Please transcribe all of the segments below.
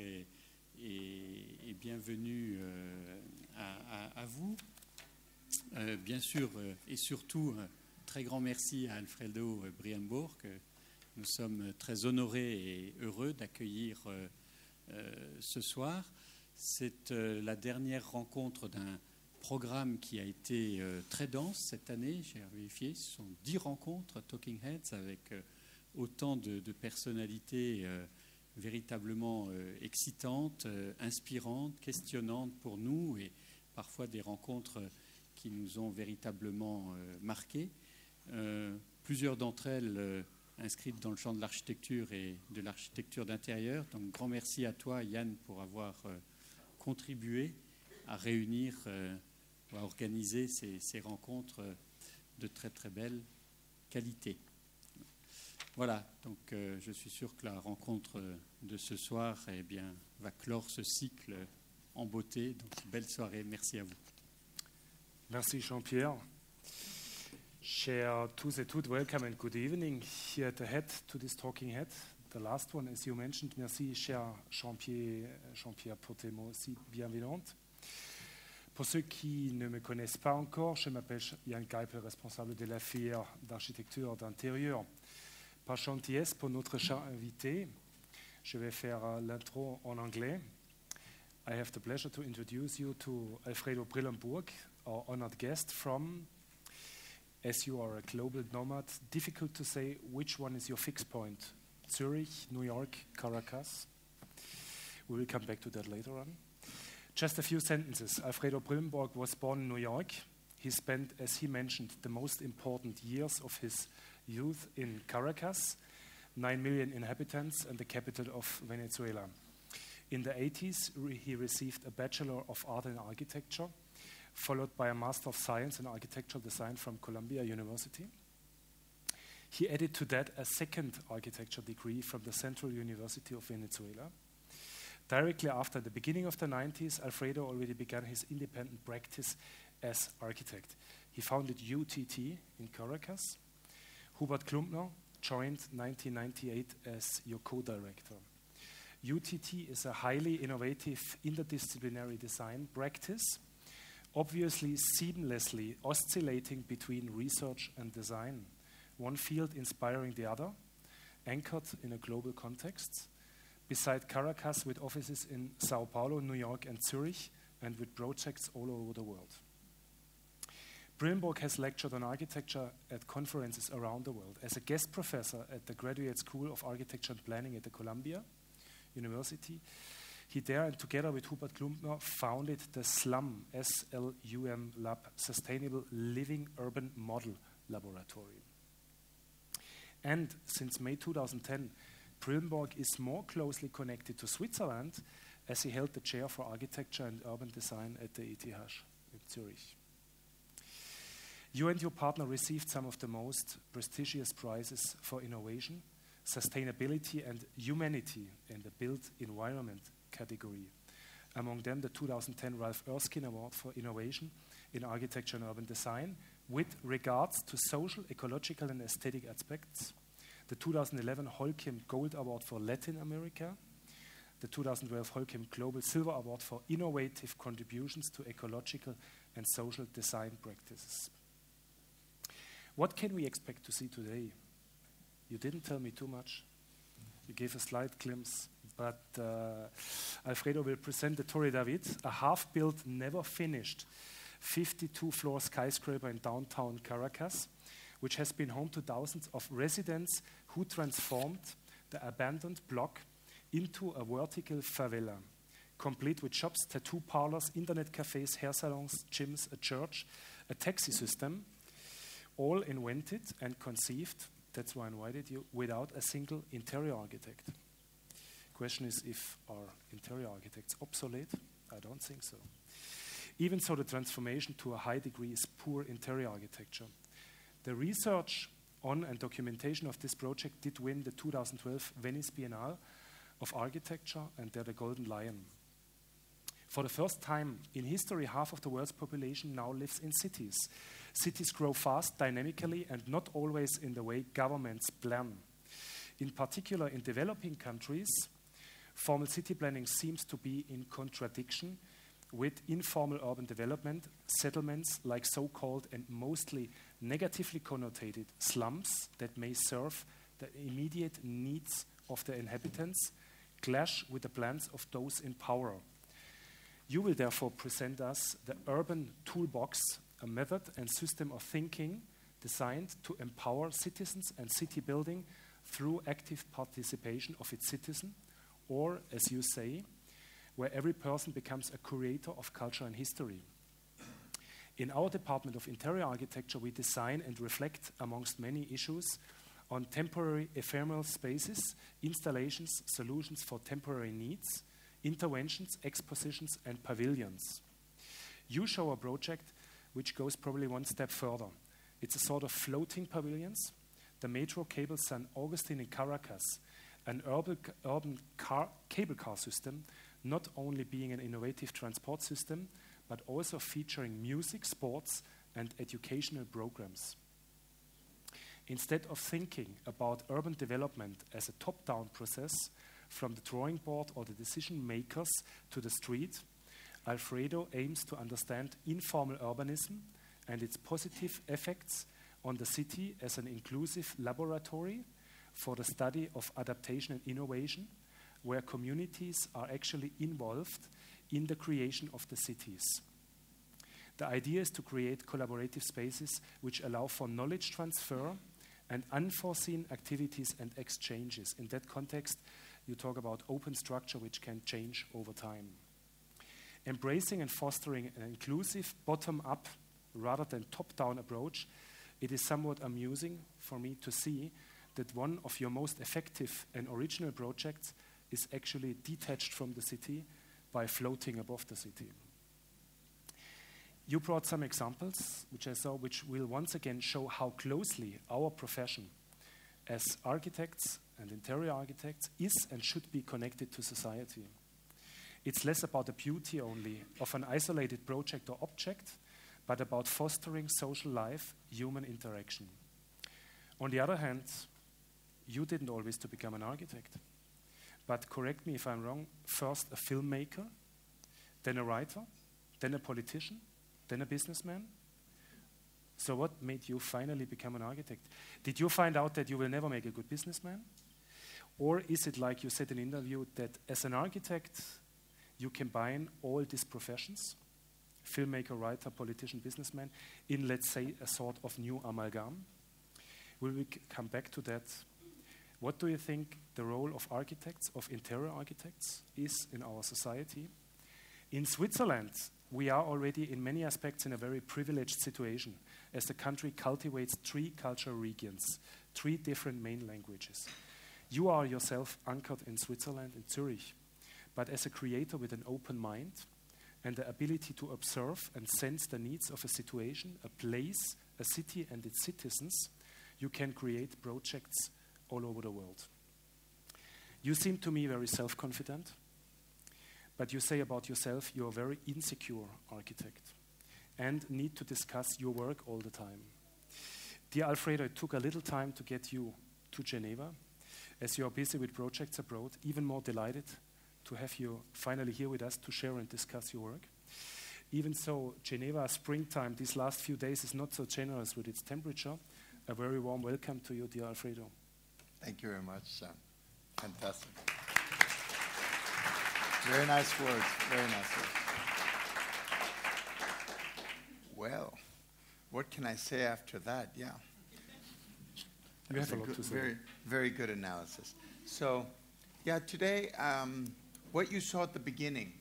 et, bienvenue euh, à, vous. Euh, bien sûr, euh, et surtout, très grand merci à Alfredo Brienbourg. Nous sommes très honorés et heureux d'accueillir ce soir. C'est la dernière rencontre d'un programme qui a été très dense cette année. J'ai vérifié, ce sont dix rencontres Talking Heads avec autant de, personnalités véritablement euh, excitantes, euh, inspirantes, questionnantes pour nous et parfois des rencontres qui nous ont véritablement euh, marqués. plusieurs d'entre elles inscrites dans le champ de l'architecture et de l'architecture d'intérieur. Donc grand merci à toi Yann pour avoir contribué à réunir ou à organiser ces, ces rencontres de très très belle qualité. Voilà, donc euh, je suis sûr que la rencontre de ce soir eh va clore ce cycle en beauté. Donc belle soirée, merci à vous. Merci Jean-Pierre. Chers tous et toutes, welcome and good evening here at the head to this talking head. The last one, as you mentioned. Merci, cher Jean-Pierre, Jean-Pierre pour tes mots si bienveillants. Pour ceux qui ne me connaissent pas encore, je m'appelle Yann Geipel, responsable de la d'architecture d'intérieur par gentillesse pour notre cher invité, je vais faire euh, l'intro en anglais. I have the pleasure to introduce you to Alfredo Brillembourg, our honored guest from, as you are a global nomad, difficult to say which one is your fixed point. Zurich, New York, Caracas. We will come back to that later on. Just a few sentences. Alfredo Brillembourg was born in New York. He spent, as he mentioned, the most important years of his youth in Caracas, 9 million inhabitants, and the capital of Venezuela. In the 80s, he received a Bachelor of Art in Architecture, followed by a Master of Science in Architectural Design from Columbia University. He added to that a second architecture degree from the Central University of Venezuela. Directly after the beginning of the 90s, Alfredo already began his independent practice as architect. He founded UTT in Caracas Hubert Klumpner joined 1998 as your co-director. UTT is a highly innovative interdisciplinary design practice, obviously seamlessly oscillating between research and design, one field inspiring the other, anchored in a global context. Beside Caracas, with offices in Sao Paulo, New York, and Zurich, and with projects all over the world. Brillembourg has lectured on architecture at conferences around the world. As a guest professor at the Graduate School of Architecture and Planning at the Columbia University, he there and together with Hubert Klumpner founded the SLUM, S-L-U-M Lab, Sustainable Living Urban Model Laboratory. And since May 2010, Brillembourg is more closely connected to Switzerland as he held the chair for architecture and urban design at the ETH in Zurich. You and your partner received some of the most prestigious prizes for innovation, sustainability, and humanity in the built environment category. Among them, the 2010 Ralph Erskine Award for Innovation in Architecture and Urban Design, with regards to social, ecological, and aesthetic aspects. The 2011 Holcim Gold Award for Latin America. The 2012 Holcim Global Silver Award for Innovative Contributions to Ecological and Social Design Practices. What can we expect to see today? You didn't tell me too much. You gave a slight glimpse, but uh, Alfredo will present the Torre David, a half built, never finished 52 floor skyscraper in downtown Caracas, which has been home to thousands of residents who transformed the abandoned block into a vertical favela, complete with shops, tattoo parlors, internet cafes, hair salons, gyms, a church, a taxi system all invented and conceived, that's why I invited you, without a single interior architect. Question is if are interior architects obsolete? I don't think so. Even so, the transformation to a high degree is poor interior architecture. The research on and documentation of this project did win the 2012 Venice Biennale of Architecture and they're the Golden Lion. For the first time in history, half of the world's population now lives in cities. Cities grow fast, dynamically, and not always in the way governments plan. In particular, in developing countries, formal city planning seems to be in contradiction with informal urban development, settlements like so called and mostly negatively connotated slums that may serve the immediate needs of the inhabitants clash with the plans of those in power. You will therefore present us the urban toolbox, a method and system of thinking designed to empower citizens and city building through active participation of its citizen, or, as you say, where every person becomes a curator of culture and history. In our Department of Interior Architecture, we design and reflect, amongst many issues, on temporary ephemeral spaces, installations, solutions for temporary needs, interventions, expositions, and pavilions. You show a project which goes probably one step further. It's a sort of floating pavilions. The metro cable San Augustine in Caracas, an urban, urban car, cable car system, not only being an innovative transport system, but also featuring music, sports, and educational programs. Instead of thinking about urban development as a top down process, from the drawing board or the decision makers to the street, Alfredo aims to understand informal urbanism and its positive effects on the city as an inclusive laboratory for the study of adaptation and innovation, where communities are actually involved in the creation of the cities. The idea is to create collaborative spaces which allow for knowledge transfer and unforeseen activities and exchanges. In that context, you talk about open structure which can change over time. Embracing and fostering an inclusive bottom up rather than top down approach, it is somewhat amusing for me to see that one of your most effective and original projects is actually detached from the city by floating above the city. You brought some examples, which I saw, which will once again show how closely our profession as architects and interior architects is and should be connected to society. It's less about the beauty only of an isolated project or object, but about fostering social life, human interaction. On the other hand, you didn't always to become an architect. But correct me if I'm wrong, first a filmmaker, then a writer, then a politician, then a businessman. So, what made you finally become an architect? Did you find out that you will never make a good businessman? Or is it like you said in an interview that as an architect, you combine all these professions filmmaker, writer, politician, businessman in, let's say, a sort of new amalgam? Will we come back to that? What do you think the role of architects, of interior architects, is in our society? In Switzerland, we are already, in many aspects, in a very privileged situation as the country cultivates three cultural regions, three different main languages. You are yourself anchored in Switzerland, in Zurich, but as a creator with an open mind and the ability to observe and sense the needs of a situation, a place, a city, and its citizens, you can create projects all over the world. You seem to me very self confident, but you say about yourself you're a very insecure architect and need to discuss your work all the time. Dear Alfredo, it took a little time to get you to Geneva as you are busy with projects abroad, even more delighted to have you finally here with us to share and discuss your work. Even so, Geneva springtime these last few days is not so generous with its temperature. A very warm welcome to you, dear Alfredo. Thank you very much, Sam. Fantastic. Very nice words. Very nice words. Well, what can I say after that? Yeah. You have a lot good, to say. Very, very good analysis. So, yeah, today, um, what you saw at the beginning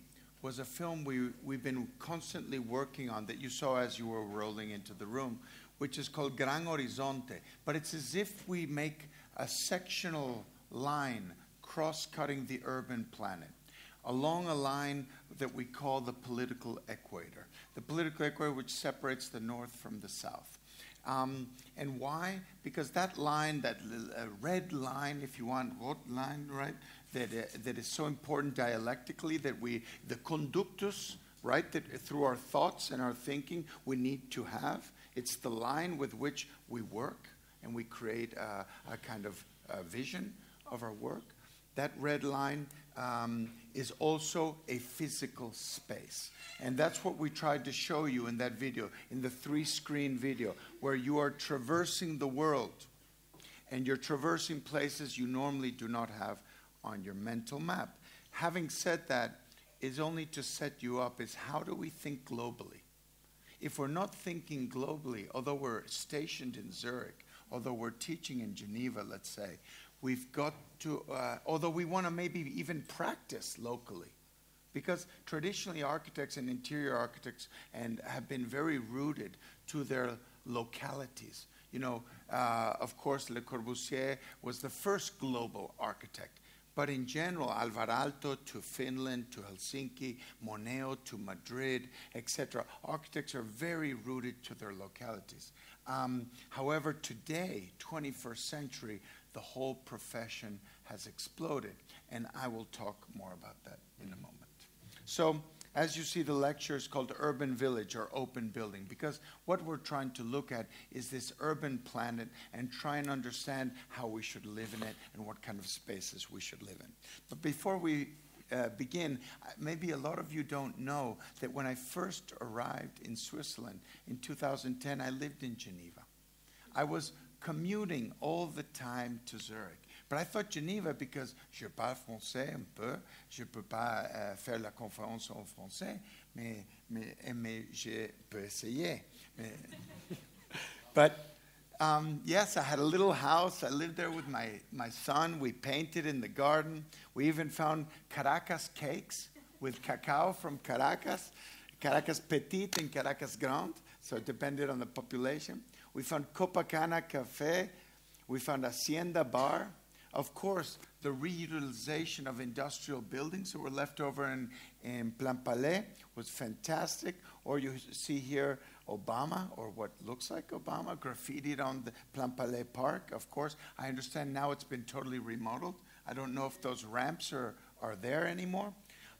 was a film we, we've been constantly working on that you saw as you were rolling into the room, which is called Gran Horizonte. But it's as if we make a sectional line cross cutting the urban planet along a line that we call the political equator. The political equator, which separates the north from the south. Um, and why? Because that line, that uh, red line, if you want, rot line, right, that, uh, that is so important dialectically that we, the conductus, right, that through our thoughts and our thinking we need to have. It's the line with which we work and we create a, a kind of a vision of our work. that red line um, is also a physical space. And that's what we tried to show you in that video, in the three screen video, where you are traversing the world and you're traversing places you normally do not have on your mental map. Having said that, is only to set you up is how do we think globally? If we're not thinking globally, although we're stationed in Zurich, although we're teaching in Geneva, let's say, we've got to, uh, although we want to maybe even practice locally, because traditionally architects and interior architects and have been very rooted to their localities. You know, uh, of course, Le Corbusier was the first global architect. But in general, Alvar Aalto to Finland to Helsinki, Moneo to Madrid, etc., architects are very rooted to their localities. Um, however, today, 21st century, the whole profession has exploded, and I will talk more about that in a moment. So, as you see, the lecture is called Urban Village or Open Building because what we're trying to look at is this urban planet and try and understand how we should live in it and what kind of spaces we should live in. But before we uh, begin, maybe a lot of you don't know that when I first arrived in Switzerland in 2010, I lived in Geneva. I was commuting all the time to Zurich. But I thought Geneva because je parle français un peu, je peux pas uh, faire la conférence en français, mais, mais, mais je peux essayer. but um, yes, I had a little house. I lived there with my, my son. We painted in the garden. We even found Caracas cakes with cacao from Caracas, Caracas Petit and Caracas Grand, so it depended on the population. We found Copacabana Cafe. We found Hacienda Bar. Of course, the reutilization of industrial buildings that were left over in, in Plainpalais was fantastic. Or you see here Obama, or what looks like Obama, graffitied on the Plainpalais Park, of course. I understand now it's been totally remodeled. I don't know if those ramps are, are there anymore.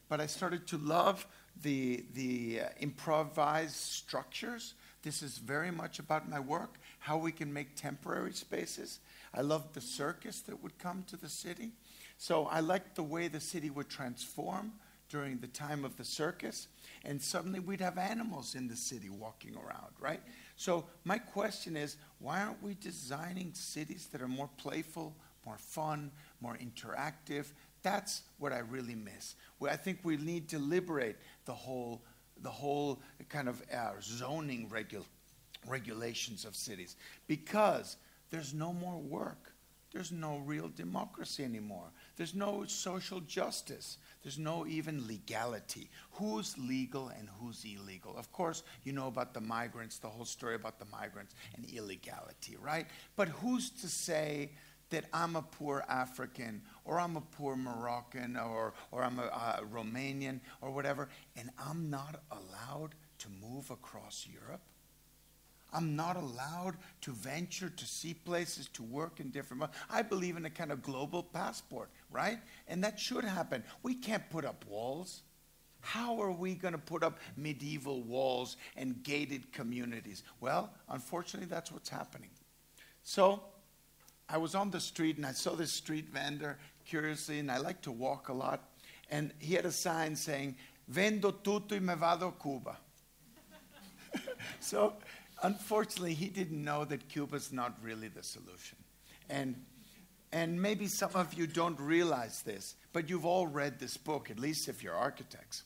But I started to love the, the uh, improvised structures. This is very much about my work, how we can make temporary spaces I loved the circus that would come to the city. So I liked the way the city would transform during the time of the circus. And suddenly we'd have animals in the city walking around, right? So my question is why aren't we designing cities that are more playful, more fun, more interactive? That's what I really miss. I think we need to liberate the whole, the whole kind of uh, zoning regu- regulations of cities because there's no more work. There's no real democracy anymore. There's no social justice. There's no even legality. Who's legal and who's illegal? Of course, you know about the migrants, the whole story about the migrants and illegality, right? But who's to say that I'm a poor African or I'm a poor Moroccan or, or I'm a, a Romanian or whatever, and I'm not allowed to move across Europe? I'm not allowed to venture to see places, to work in different. I believe in a kind of global passport, right? And that should happen. We can't put up walls. How are we going to put up medieval walls and gated communities? Well, unfortunately, that's what's happening. So I was on the street and I saw this street vendor curiously, and I like to walk a lot. And he had a sign saying, Vendo tutto y me vado a Cuba. so unfortunately, he didn't know that Cuba's not really the solution. And, and maybe some of you don't realize this, but you've all read this book, at least if you're architects.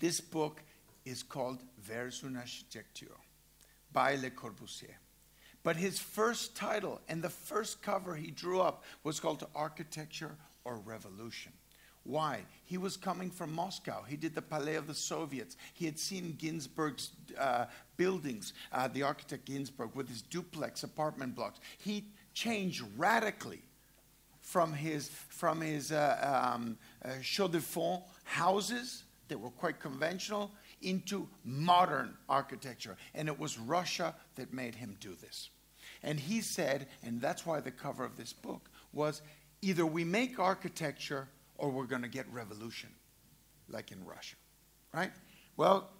This book is called Vers une architecture by Le Corbusier. But his first title and the first cover he drew up was called Architecture or Revolution. Why? He was coming from Moscow. He did the Palais of the Soviets. He had seen Ginzburg's uh, buildings, uh, the architect Ginzburg, with his duplex apartment blocks. He changed radically from his, from his uh, um, uh, de fond houses that were quite conventional into modern architecture. And it was Russia that made him do this. And he said, and that's why the cover of this book was either we make architecture or we're going to get revolution, like in Russia, right? Well,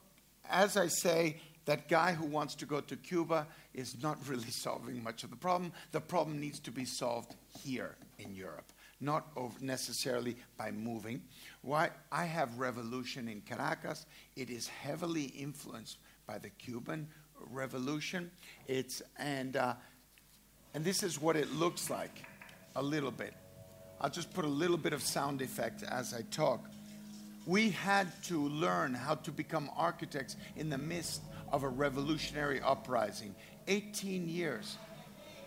as I say, that guy who wants to go to Cuba is not really solving much of the problem. The problem needs to be solved here in Europe. not necessarily by moving. Why I have revolution in Caracas. It is heavily influenced by the Cuban Revolution. It's and uh, and this is what it looks like, a little bit. I'll just put a little bit of sound effect as I talk. We had to learn how to become architects in the midst of a revolutionary uprising. 18 years.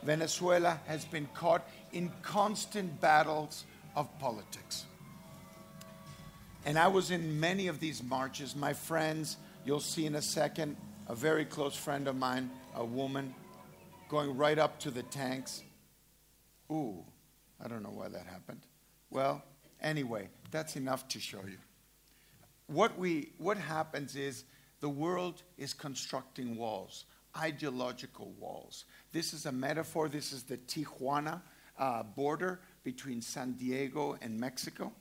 Venezuela has been caught in constant battles of politics. And I was in many of these marches. My friends, you'll see in a second, a very close friend of mine, a woman, going right up to the tanks. Ooh, I don't know why that happened. Well, anyway, that's enough to show you. What, we, what happens is the world is constructing walls, ideological walls. This is a metaphor. This is the Tijuana uh, border between San Diego and Mexico.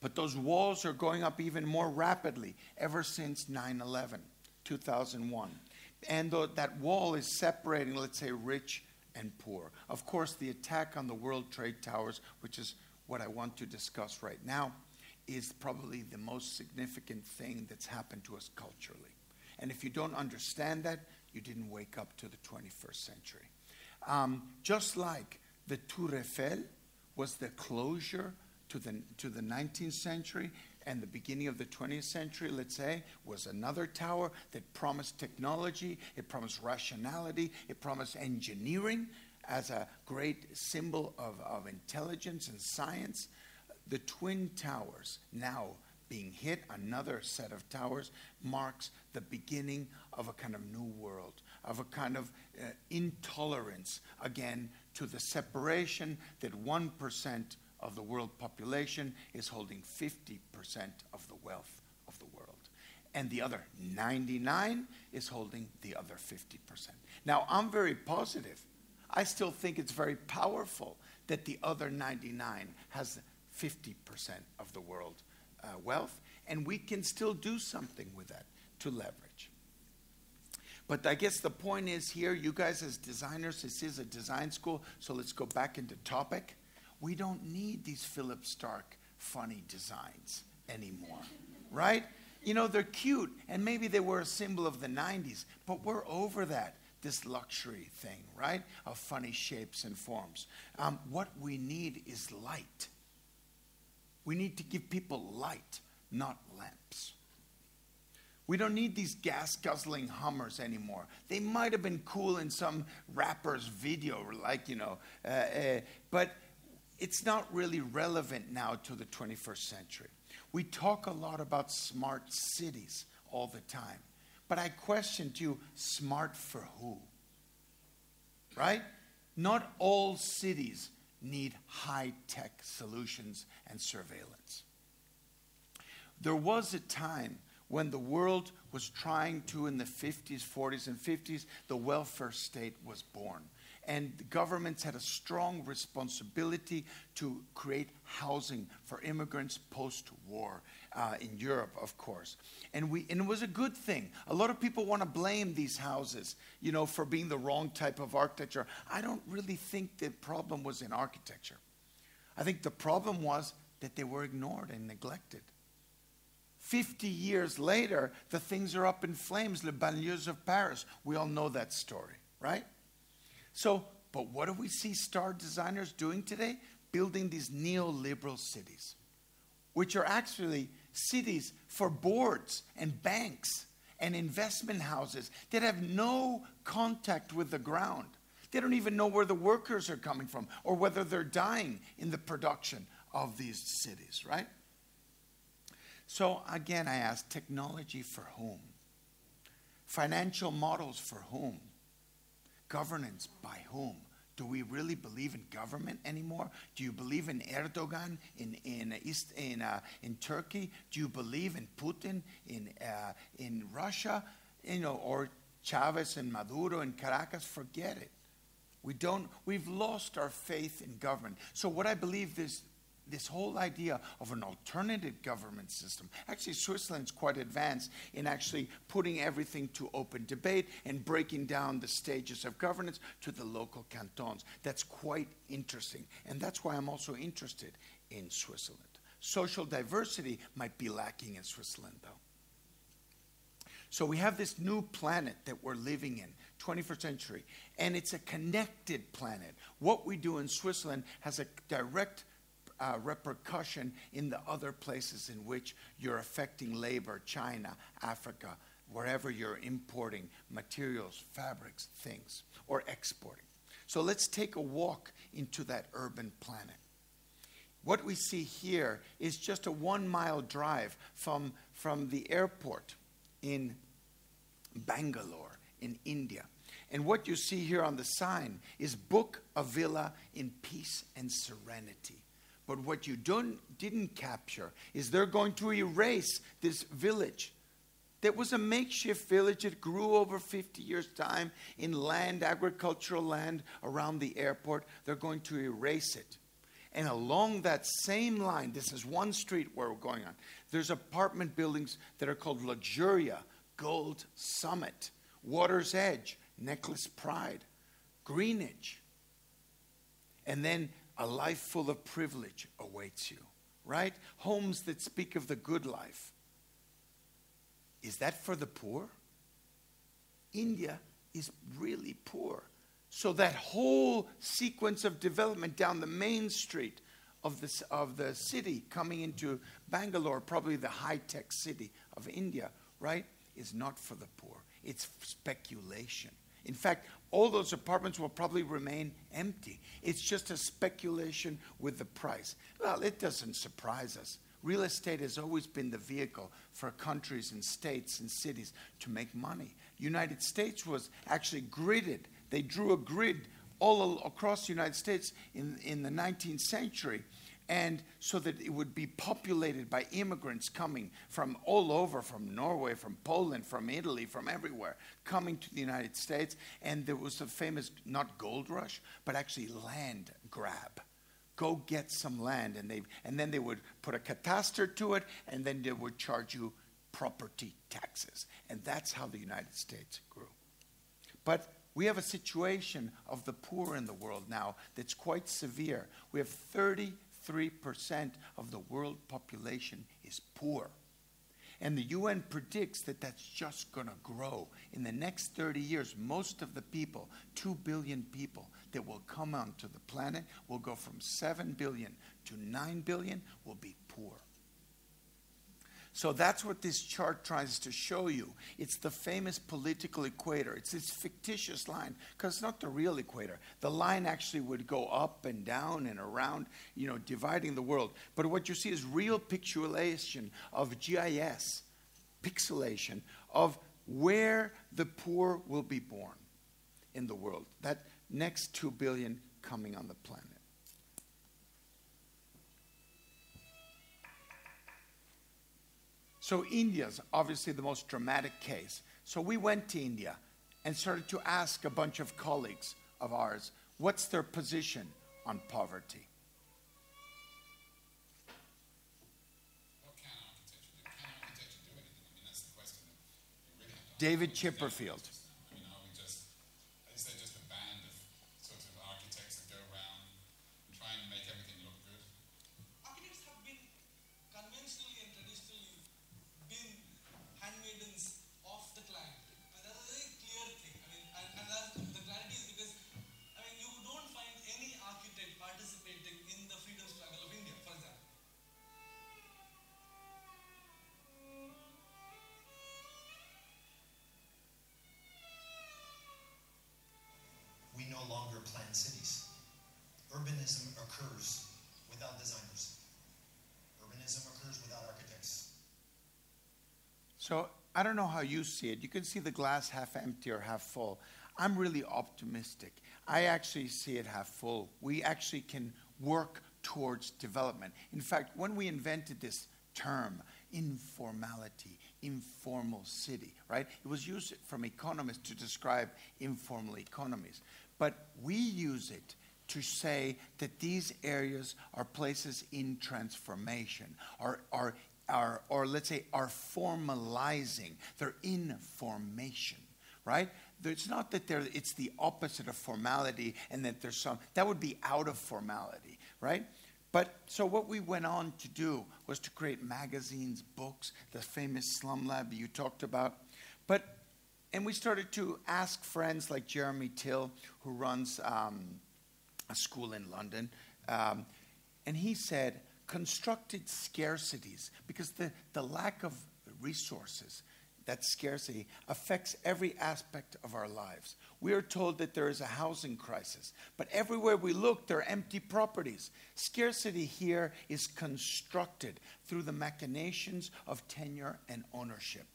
But those walls are going up even more rapidly ever since 9 11, 2001. And that wall is separating, let's say, rich and poor. Of course, the attack on the World Trade Towers, which is what I want to discuss right now, is probably the most significant thing that's happened to us culturally. And if you don't understand that, you didn't wake up to the 21st century. Um, just like the Tour Eiffel was the closure to the, to the 19th century and the beginning of the 20th century, let's say, was another tower that promised technology, it promised rationality, it promised engineering as a great symbol of, of intelligence and science. The Twin Towers, now being hit, another set of towers, marks the beginning of a kind of new world, of a kind of uh, intolerance, again, to the separation that 1% of the world population is holding 50% of the wealth of the world. And the other 99 is holding the other 50%. Now, I'm very positive. I still think it's very powerful that the other 99 has 50% of the world uh, wealth, and we can still do something with that to leverage. But I guess the point is here, you guys as designers, this is a design school, so let's go back into topic. We don't need these Philippe Starck funny designs anymore, right? You know, they're cute, and maybe they were a symbol of the 90s, but we're over that, this luxury thing, right? Of funny shapes and forms. Um, what we need is light. We need to give people light, not lamps. We don't need these gas guzzling Hummers anymore. They might have been cool in some rapper's video, like, you know, uh, uh, but it's not really relevant now to the 21st century. We talk a lot about smart cities all the time, but I question you smart for who? Right? Not all cities need high tech solutions and surveillance. There was a time when the world was trying to, in the 50s, 40s, and 50s, the welfare state was born. And governments had a strong responsibility to create housing for immigrants post war. Uh, in Europe, of course. And, we, and it was a good thing. A lot of people want to blame these houses, you know, for being the wrong type of architecture. I don't really think the problem was in architecture. I think the problem was that they were ignored and neglected. 50 years later, the things are up in flames, the banlieues of Paris. We all know that story, right? So, but what do we see star designers doing today? Building these neoliberal cities, which are actually cities for boards and banks and investment houses that have no contact with the ground. They don't even know where the workers are coming from or whether they're dying in the production of these cities, right? So again, I ask technology for whom? Financial models for whom? Governance by whom? Do we really believe in government anymore? Do you believe in Erdogan in, in, East, in, uh, in Turkey? Do you believe in Putin in, uh, in Russia? You know, or Chavez and Maduro in Caracas? Forget it. We don't, we've lost our faith in government. So what I believe is this whole idea of an alternative government system. Actually, Switzerland's quite advanced in actually putting everything to open debate and breaking down the stages of governance to the local cantons. That's quite interesting. And that's why I'm also interested in Switzerland. Social diversity might be lacking in Switzerland, though. So we have this new planet that we're living in, 21st century, and it's a connected planet. What we do in Switzerland has a direct uh, repercussion in the other places in which you're affecting labor, China, Africa, wherever you're importing materials, fabrics, things, or exporting. So let's take a walk into that urban planet. What we see here is just a one mile drive from, from the airport in Bangalore, in India. And what you see here on the sign is book a villa in peace and serenity. But what you don't, didn't capture is they're going to erase this village. That was a makeshift village. It grew over 50 years' time in land, agricultural land around the airport. They're going to erase it. And along that same line, this is one street where we're going on, there's apartment buildings that are called Luxuria, Gold Summit, Water's Edge, Necklace Pride, Greenwich. And then a life full of privilege awaits you, right? Homes that speak of the good life. Is that for the poor? India is really poor. So that whole sequence of development down the main street of the, of the city coming into Bangalore, probably the high tech city of India, right, is not for the poor. It's speculation. In fact, all those apartments will probably remain empty. It's just a speculation with the price. Well, it doesn't surprise us. Real estate has always been the vehicle for countries and states and cities to make money. United States was actually gridded. They drew a grid all across the United States in, in the 19th century and so that it would be populated by immigrants coming from all over from Norway, from Poland, from Italy, from everywhere, coming to the United States. And there was a famous, not gold rush, but actually land grab. Go get some land, and, they, and then they would put a cataster to it, and then they would charge you property taxes. And that's how the United States grew. But we have a situation of the poor in the world now that's quite severe. We have 30 3% of the world population is poor. And the UN predicts that that's just going to grow. In the next 30 years, most of the people, 2 billion people that will come onto the planet, will go from 7 billion to 9 billion, will be poor. So that's what this chart tries to show you. It's the famous political equator. It's this fictitious line because it's not the real equator. The line actually would go up and down and around, you know, dividing the world. But what you see is real pixelation of GIS, pixelation of where the poor will be born in the world. That next 2 billion coming on the planet. So India's obviously the most dramatic case. So we went to India and started to ask a bunch of colleagues of ours what's their position on poverty. David Chipperfield. I don't know how you see it. You can see the glass half empty or half full. I'm really optimistic. I actually see it half full. We actually can work towards development. In fact, when we invented this term, informality, informal city, right? It was used from economists to describe informal economies. But we use it to say that these areas are places in transformation, are, are, or let's say, are formalizing. They're in formation, right? It's not that they're, it's the opposite of formality and that there's some, that would be out of formality, right? But so what we went on to do was to create magazines, books, the famous Slum Lab you talked about. But and we started to ask friends like Jeremy Till, who runs um, a school in London, um, and he said constructed scarcities because the, the lack of resources that scarcity affects every aspect of our lives. We are told that there is a housing crisis, but everywhere we look, there are empty properties. Scarcity here is constructed through the machinations of tenure and ownership.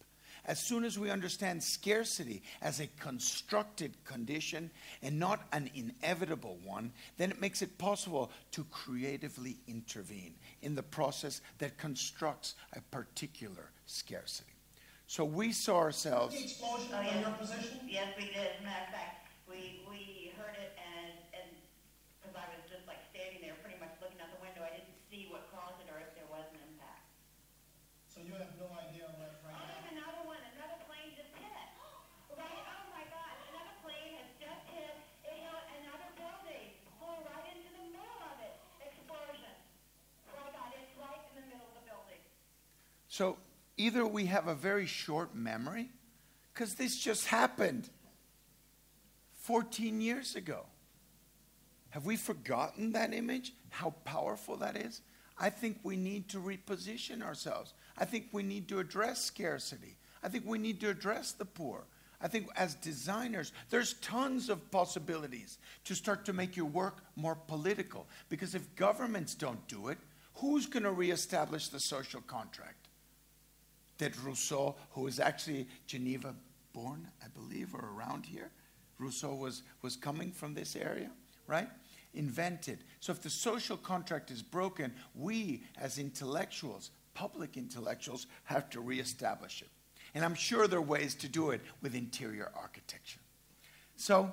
As soon as we understand scarcity as a constructed condition and not an inevitable one, then it makes it possible to creatively intervene in the process that constructs a particular scarcity. So we saw ourselves. The explosion Oh, of yes. your position? Yes, we did. Matter of fact, we, we heard it and, and, because I was just like standing there pretty much looking out the window, I didn't see what caused it or if there was an impact. So you have no idea what Oh, right there's another one, another plane just hit. Right, oh my God, another plane has just hit, it hit another building, flew right into the middle of it, explosion. Oh my God, it's right in the middle of the building. So either we have a very short memory, because this just happened 14 years ago. Have we forgotten that image? How powerful that is? I think we need to reposition ourselves. I think we need to address scarcity. I think we need to address the poor. I think as designers, there's tons of possibilities to start to make your work more political. Because if governments don't do it, who's going to reestablish the social contract? That Rousseau, who was actually Geneva born, I believe, or around here, Rousseau was, was coming from this area, right? Invented. So if the social contract is broken, we as intellectuals, public intellectuals, have to reestablish it. And I'm sure there are ways to do it with interior architecture. So,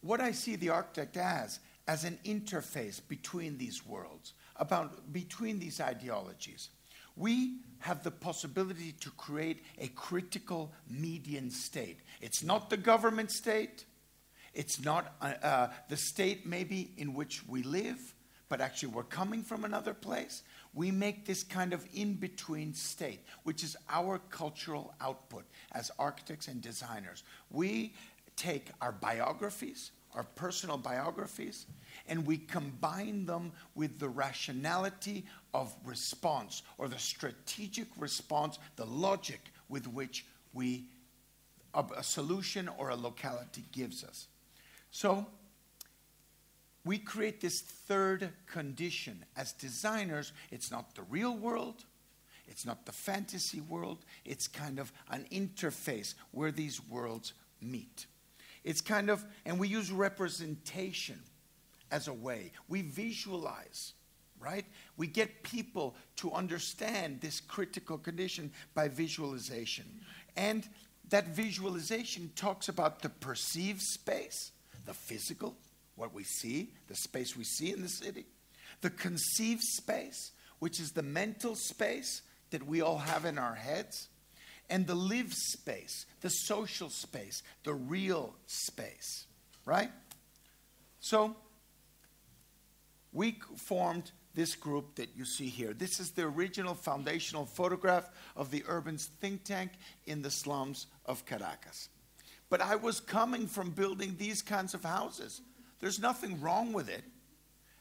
what I see the architect as, as an interface between these worlds, about between these ideologies. We have the possibility to create a critical median state. It's not the government state, it's not uh, uh, the state maybe in which we live, but actually we're coming from another place. We make this kind of in between state, which is our cultural output as architects and designers. We take our biographies, our personal biographies, and we combine them with the rationality of response or the strategic response, the logic with which we a, a solution or a locality gives us. So we create this third condition. As designers, it's not the real world, it's not the fantasy world, it's kind of an interface where these worlds meet. It's kind of, and we use representation as a way. We visualize, right? We get people to understand this critical condition by visualization. And that visualization talks about the perceived space, the physical, what we see, the space we see in the city, the conceived space, which is the mental space that we all have in our heads, and the lived space, the social space, the real space, right? So, we formed this group that you see here. This is the original foundational photograph of the urban think tank in the slums of Caracas. But I was coming from building these kinds of houses. There's nothing wrong with it.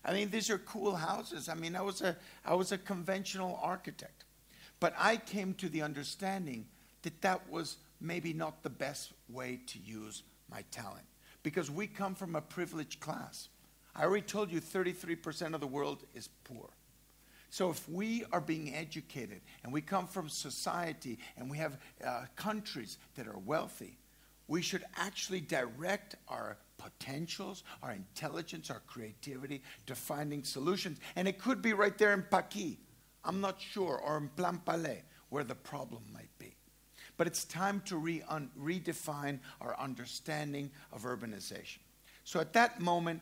I mean, these are cool houses. I mean, I was a, I was a conventional architect. But I came to the understanding that that was maybe not the best way to use my talent because we come from a privileged class. I already told you 33% of the world is poor. So if we are being educated and we come from society and we have uh, countries that are wealthy, we should actually direct our potentials, our intelligence, our creativity to finding solutions. And it could be right there in Pâquis, I'm not sure, or in Plainpalais, where the problem might be. But it's time to re- un- redefine our understanding of urbanization. So at that moment,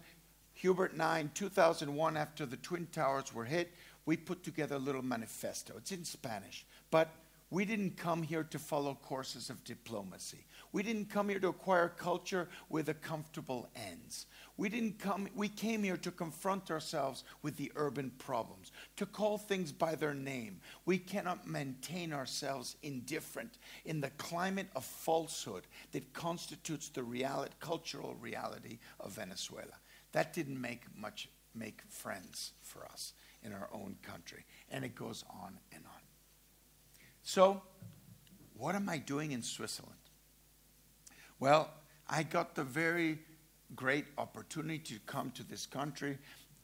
Hubert and I, in 2001, after the Twin Towers were hit, we put together a little manifesto. It's in Spanish. But we didn't come here to follow courses of diplomacy. We didn't come here to acquire culture with a comfortable ends. We didn't come we came here to confront ourselves with the urban problems, to call things by their name. We cannot maintain ourselves indifferent in the climate of falsehood that constitutes the reality, cultural reality of Venezuela. That didn't make much make friends for us in our own country. And it goes on and on. So, what am I doing in Switzerland? Well, I got the very great opportunity to come to this country,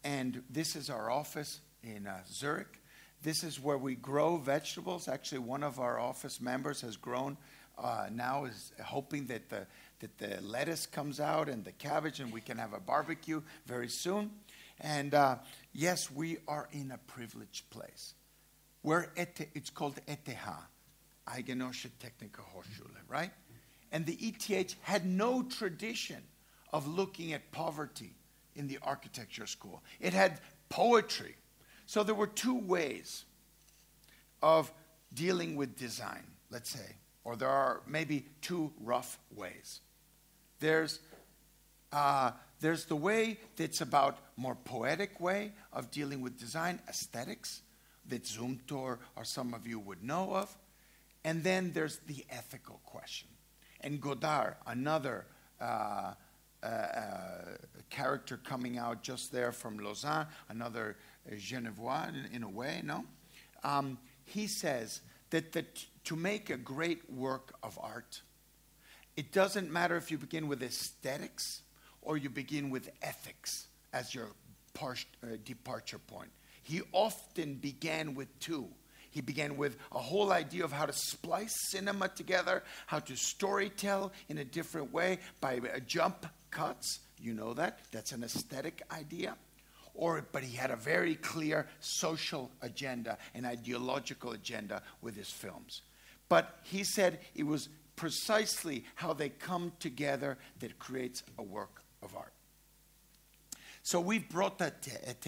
and this is our office in uh, Zurich. This is where we grow vegetables. Actually, one of our office members has grown uh, now, is hoping that the, that the lettuce comes out and the cabbage, and we can have a barbecue very soon. And uh, yes, we are in a privileged place. We're at, it's called ETH, Eidgenössische Technische Hochschule, right? And the ETH had no tradition of looking at poverty in the architecture school. It had poetry. So there were two ways of dealing with design, let's say, or there are maybe two rough ways. There's, uh, there's the way that's about more poetic way of dealing with design, aesthetics, that Zumthor or some of you would know of. And then there's the ethical question. And Godard, another uh, uh, uh, character coming out just there from Lausanne, another uh, Genevois in, in, a way, no? Um, he says that the to make a great work of art, it doesn't matter if you begin with aesthetics or you begin with ethics as your uh, departure point. He often began with two. He began with a whole idea of how to splice cinema together, how to storytell in a different way by uh, jump cuts. You know that? That's an aesthetic idea. Or, but he had a very clear social agenda, an ideological agenda with his films. But he said it was precisely how they come together that creates a work of art. So we've brought that to ETH.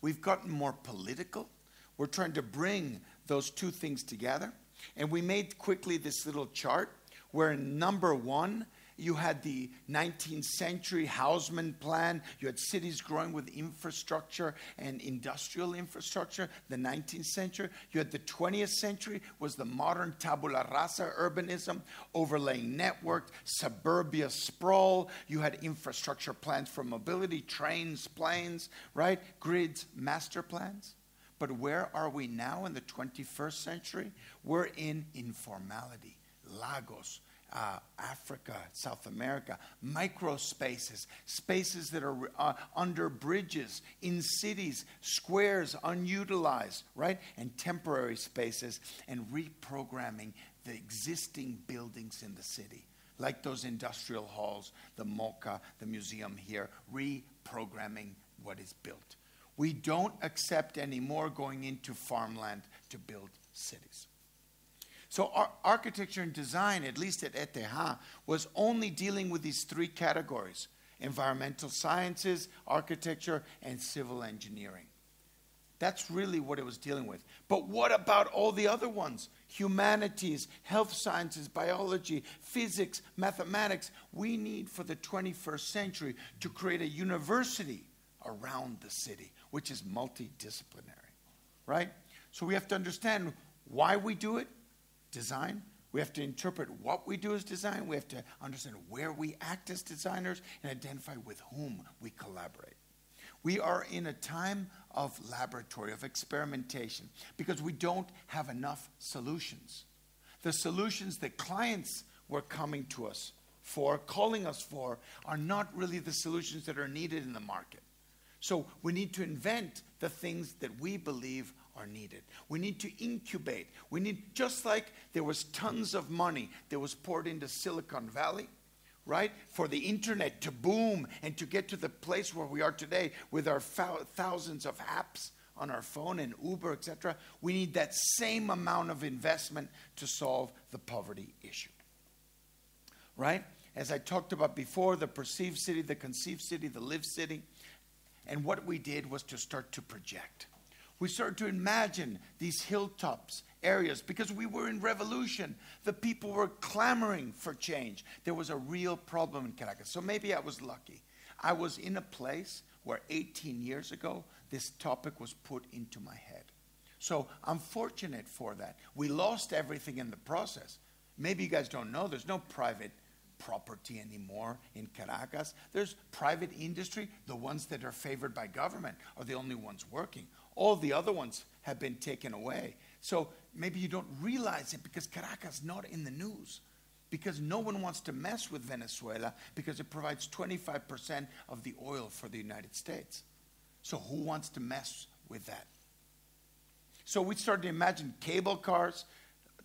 We've gotten more political. We're trying to bring those two things together. And we made quickly this little chart where number one, you had the 19th century Haussmann plan. You had cities growing with infrastructure and industrial infrastructure. The 19th century. You had the 20th century was the modern tabula rasa urbanism, overlaying network, suburbia sprawl. You had infrastructure plans for mobility, trains, planes, right? Grids, master plans. But where are we now in the 21st century? We're in informality, Lagos, uh, Africa, South America, micro spaces, spaces that are uh, under bridges, in cities, squares unutilized, right? And temporary spaces, and reprogramming the existing buildings in the city, like those industrial halls, the MOCA, the museum here, reprogramming what is built. We don't accept anymore going into farmland to build cities. So ar- architecture and design, at least at ETH, was only dealing with these three categories environmental sciences, architecture, and civil engineering. That's really what it was dealing with. But what about all the other ones? Humanities, health sciences, biology, physics, mathematics. We need for the 21st century to create a university around the city, which is multidisciplinary, right? So we have to understand why we do it, design. We have to interpret what we do as design. We have to understand where we act as designers and identify with whom we collaborate. We are in a time of laboratory, of experimentation, because we don't have enough solutions. The solutions that clients were coming to us for, calling us for, are not really the solutions that are needed in the market. So we need to invent the things that we believe are needed. We need to incubate. We need, just like there was tons of money that was poured into Silicon Valley, right? For the internet to boom and to get to the place where we are today with our thousands of apps on our phone and Uber, etc. We need that same amount of investment to solve the poverty issue. Right? as I talked about before, the perceived city, the conceived city, the lived city. And what we did was to start to project. We started to imagine these hilltops, areas, because we were in revolution. The people were clamoring for change. There was a real problem in Caracas. So maybe I was lucky. I was in a place where 18 years ago, this topic was put into my head. So I'm fortunate for that. We lost everything in the process. Maybe you guys don't know, there's no private property anymore in Caracas. There's private industry. The ones that are favored by government are the only ones working. All the other ones have been taken away. So maybe you don't realize it because Caracas is not in the news. Because no one wants to mess with Venezuela because it provides 25% of the oil for the United States. So who wants to mess with that? So we started to imagine cable cars,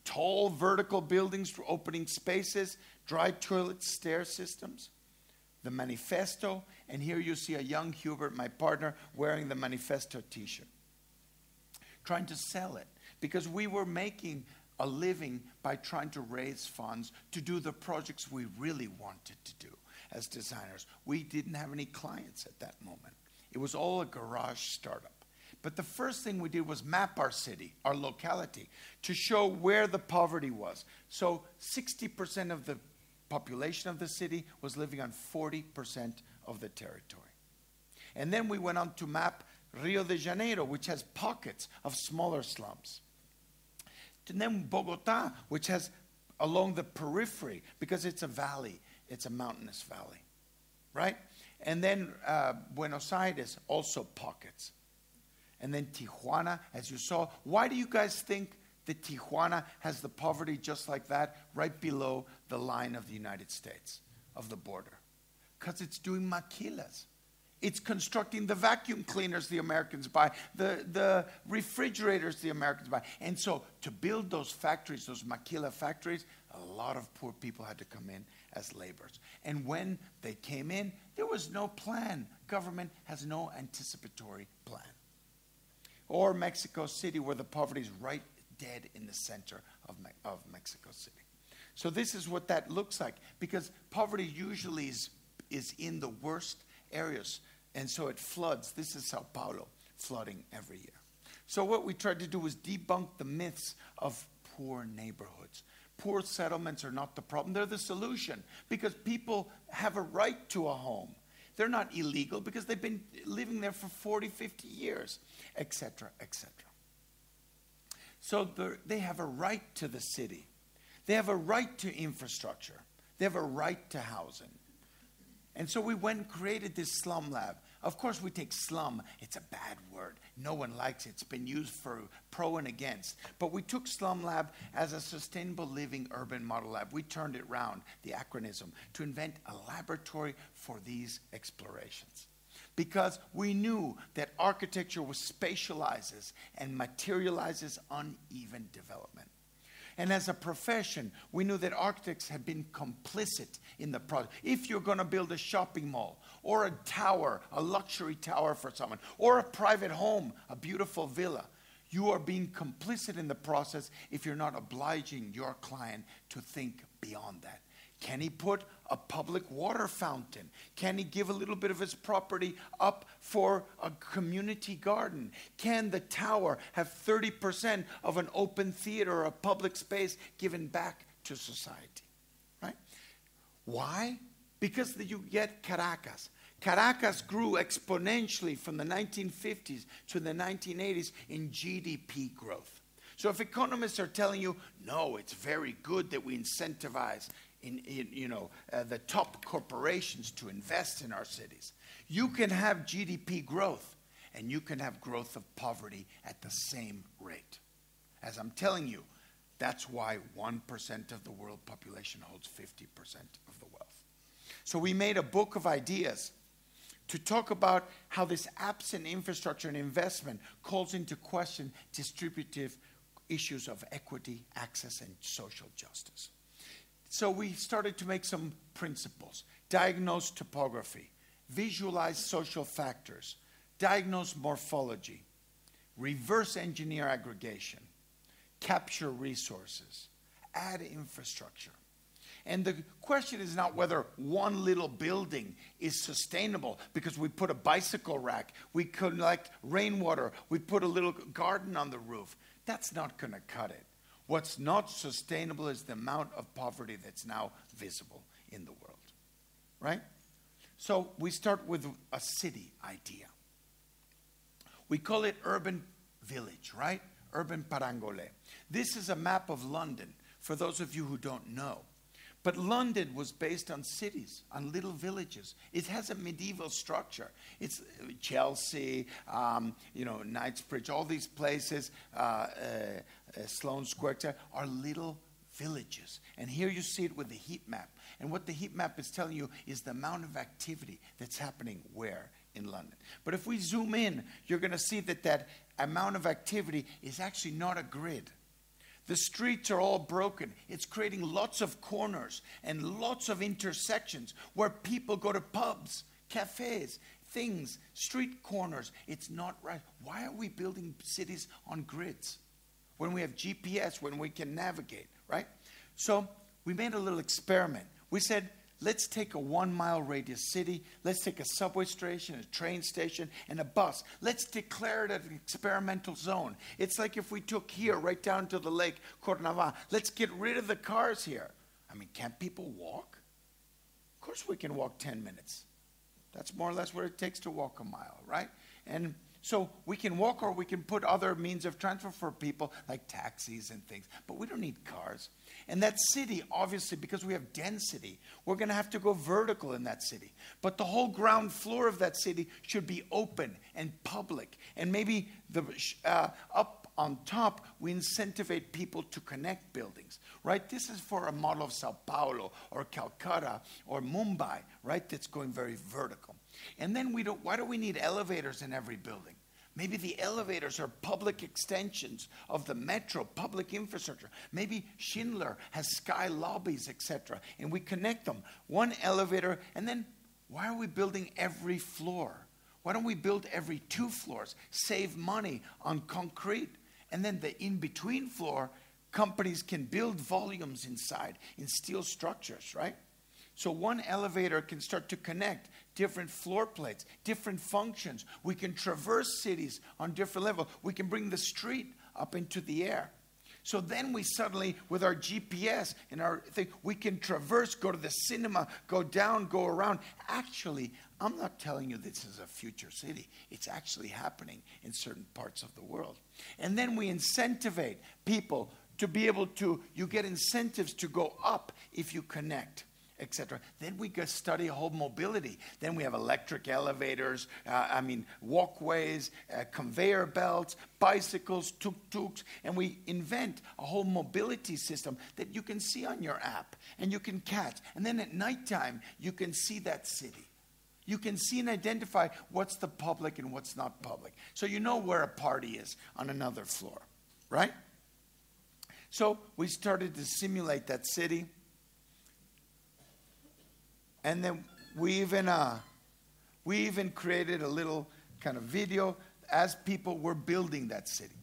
tall vertical buildings for opening spaces, dry toilet stair systems, the manifesto, and here you see a young Hubert, my partner, wearing the manifesto t shirt, trying to sell it because we were making a living by trying to raise funds to do the projects we really wanted to do as designers. We didn't have any clients at that moment, it was all a garage startup. But the first thing we did was map our city, our locality, to show where the poverty was. So 60% of the population of the city was living on 40% of the territory. And then we went on to map Rio de Janeiro, which has pockets of smaller slums. And then Bogota, which has along the periphery, because it's a valley, it's a mountainous valley, right? And then uh, Buenos Aires, also pockets and then Tijuana, as you saw. Why do you guys think that Tijuana has the poverty just like that, right below the line of the United States, of the border? Because it's doing maquilas. It's constructing the vacuum cleaners the Americans buy, the, the refrigerators the Americans buy. And so, to build those factories, those maquila factories, a lot of poor people had to come in as laborers. And when they came in, there was no plan. Government has no anticipatory plan or Mexico City, where the poverty is right dead in the center of, Me- of Mexico City. So this is what that looks like, because poverty usually is, is in the worst areas, and so it floods. This is Sao Paulo flooding every year. So what we tried to do was debunk the myths of poor neighborhoods. Poor settlements are not the problem, they're the solution, because people have a right to a home. They're not illegal because they've been living there for 40, 50 years, etc., etc. So they have a right to the city. They have a right to infrastructure. They have a right to housing. And so we went and created this slum lab. Of course, we take slum, it's a bad word. No one likes it. It's been used for pro and against. But we took Slum Lab as a sustainable living urban model lab. We turned it round, the acronym, to invent a laboratory for these explorations. Because we knew that architecture was spatializes and materializes uneven development. And as a profession, we knew that architects had been complicit in the project. If you're going to build a shopping mall or a tower, a luxury tower for someone, or a private home, a beautiful villa, you are being complicit in the process if you're not obliging your client to think beyond that. Can he put a public water fountain? Can he give a little bit of his property up for a community garden? Can the tower have 30% of an open theater or a public space given back to society? Right? Why? Because you get Caracas. Caracas grew exponentially from the 1950s to the 1980s in GDP growth. So if economists are telling you, no, it's very good that we incentivize in, in you know, uh, the top corporations to invest in our cities. You can have GDP growth and you can have growth of poverty at the same rate. As I'm telling you, that's why 1% of the world population holds 50% of the. So we made a book of ideas to talk about how this absent infrastructure and investment calls into question distributive issues of equity, access, and social justice. So we started to make some principles. Diagnose topography, visualize social factors, diagnose morphology, reverse engineer aggregation, capture resources, add infrastructure. And the question is not whether one little building is sustainable because we put a bicycle rack, we collect rainwater, we put a little garden on the roof. That's not going to cut it. What's not sustainable is the amount of poverty that's now visible in the world. Right? So we start with a city idea. We call it urban village, right? Urban Parangole. This is a map of London for those of you who don't know. But London was based on cities, on little villages. It has a medieval structure. It's uh, Chelsea, um, you know, Knightsbridge, all these places, uh, uh, uh, Sloane Square, are little villages. And here you see it with the heat map. And what the heat map is telling you is the amount of activity that's happening where in London. But if we zoom in, you're going to see that that amount of activity is actually not a grid. The streets are all broken. It's creating lots of corners and lots of intersections where people go to pubs, cafes, things, street corners. It's not right. Why are we building cities on grids when we have GPS, when we can navigate, right? So we made a little experiment. We said, Let's take a one mile radius city. Let's take a subway station, a train station, and a bus. Let's declare it an experimental zone. It's like if we took here right down to the lake, Cornavin. Let's get rid of the cars here. I mean, can't people walk? Of course, we can walk 10 minutes. That's more or less what it takes to walk a mile, right? And so we can walk or we can put other means of transfer for people like taxis and things, but we don't need cars. And that city, obviously, because we have density, we're going to have to go vertical in that city. But the whole ground floor of that city should be open and public. And maybe the uh, up on top, we incentivate people to connect buildings, right? This is for a model of Sao Paulo or Calcutta or Mumbai, right? That's going very vertical. And then we don't, why do we need elevators in every building? Maybe the elevators are public extensions of the metro, public infrastructure. Maybe Schindler has sky lobbies, etc. And we connect them. One elevator, and then why are we building every floor? Why don't we build every two floors? Save money on concrete. And then the in between floor, companies can build volumes inside in steel structures, right? So one elevator can start to connect different floor plates, different functions. We can traverse cities on different levels. We can bring the street up into the air. So then we suddenly, with our GPS and our thing, we can traverse, go to the cinema, go down, go around. Actually, I'm not telling you this is a future city. It's actually happening in certain parts of the world. And then we incentivate people to be able to, you get incentives to go up if you connect etc. Then we go study whole mobility. Then we have electric elevators, uh, I mean, walkways, uh, conveyor belts, bicycles, tuk tuks, and we invent a whole mobility system that you can see on your app and you can catch. And then at nighttime, you can see that city. You can see and identify what's the public and what's not public. So you know where a party is on another floor, right? So we started to simulate that city. And then we even, uh, we even created a little kind of video as people were building that city.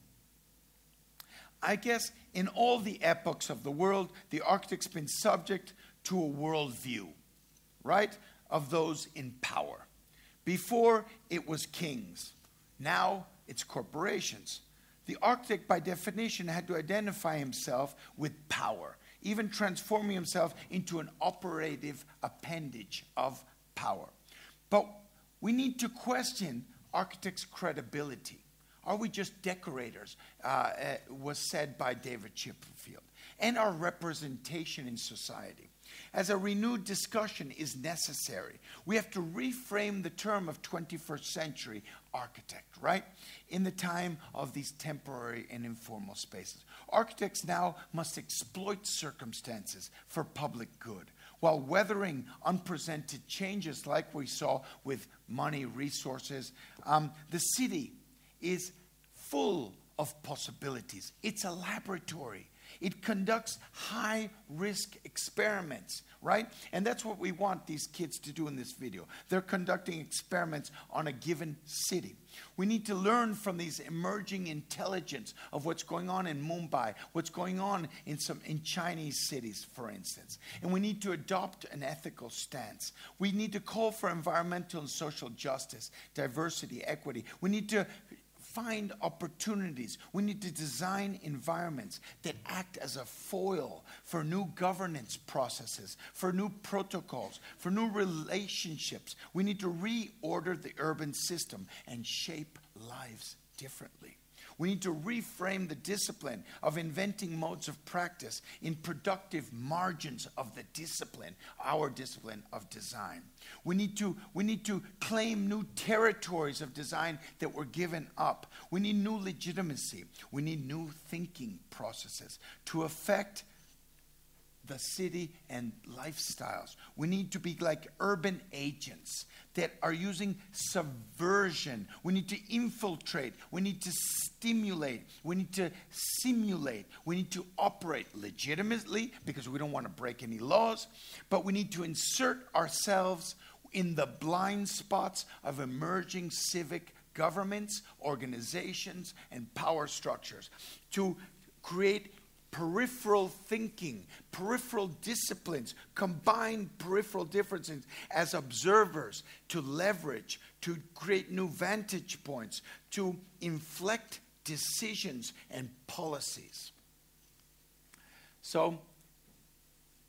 I guess in all the epochs of the world, the Arctic's been subject to a worldview, right? Of those in power. Before, it was kings. Now, it's corporations. The Arctic, by definition, had to identify himself with power even transforming himself into an operative appendage of power. But we need to question architects' credibility. Are we just decorators? Uh, uh, was said by David Chipperfield. And our representation in society as a renewed discussion is necessary. We have to reframe the term of 21st century architect, right? In the time of these temporary and informal spaces. Architects now must exploit circumstances for public good while weathering unpresented changes like we saw with money, resources. Um, the city is full of possibilities. It's a laboratory It conducts high risk experiments, right? And that's what we want these kids to do in this video. They're conducting experiments on a given city. We need to learn from these emerging intelligence of what's going on in Mumbai, what's going on in some in Chinese cities, for instance. And we need to adopt an ethical stance. We need to call for environmental and social justice, diversity, equity. We need to find opportunities. We need to design environments that act as a foil for new governance processes, for new protocols, for new relationships. We need to reorder the urban system and shape lives differently. We need to reframe the discipline of inventing modes of practice in productive margins of the discipline, our discipline of design. We need to, we need to claim new territories of design that were given up. We need new legitimacy. We need new thinking processes to affect the city and lifestyles. We need to be like urban agents that are using subversion. We need to infiltrate. We need to stimulate. We need to simulate. We need to operate legitimately because we don't want to break any laws, but we need to insert ourselves in the blind spots of emerging civic governments, organizations, and power structures to create peripheral thinking, peripheral disciplines, combine peripheral differences as observers to leverage, to create new vantage points, to inflect decisions and policies. So,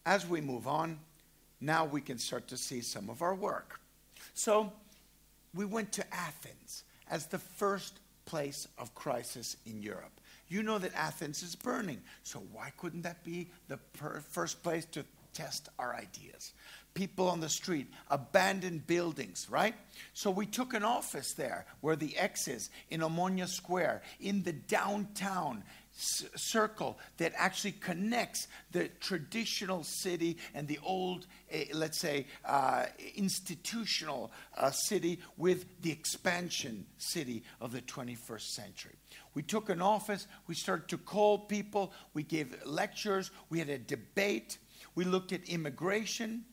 as we move on, now we can start to see some of our work. So, we went to Athens as the first place of crisis in Europe. You know that Athens is burning. So why couldn't that be the first place to test our ideas? People on the street, abandoned buildings, right? So we took an office there where the X is in Omonia Square, in the downtown circle that actually connects the traditional city and the old, eh, let's say, uh, institutional uh, city with the expansion city of the 21st century. We took an office, we started to call people, we gave lectures, we had a debate, we looked at immigration,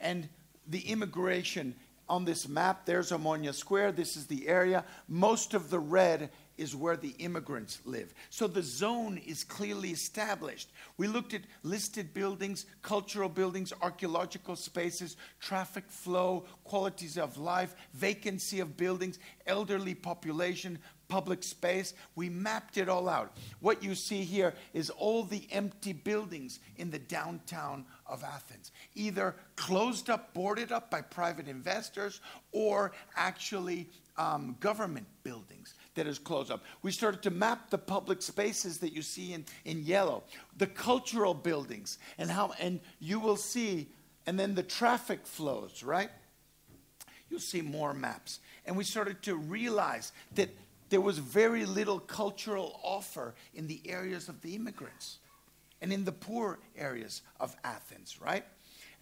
and the immigration on this map, there's Omonia Square, this is the area. Most of the red is where the immigrants live. So the zone is clearly established. We looked at listed buildings, cultural buildings, archaeological spaces, traffic flow, qualities of life, vacancy of buildings, elderly population, public space. We mapped it all out. What you see here is all the empty buildings in the downtown of Athens, either closed up, boarded up by private investors, or actually um, government buildings that is closed up. We started to map the public spaces that you see in, in yellow, the cultural buildings, and how, and you will see, and then the traffic flows, right? You'll see more maps. And we started to realize that there was very little cultural offer in the areas of the immigrants and in the poor areas of Athens, right?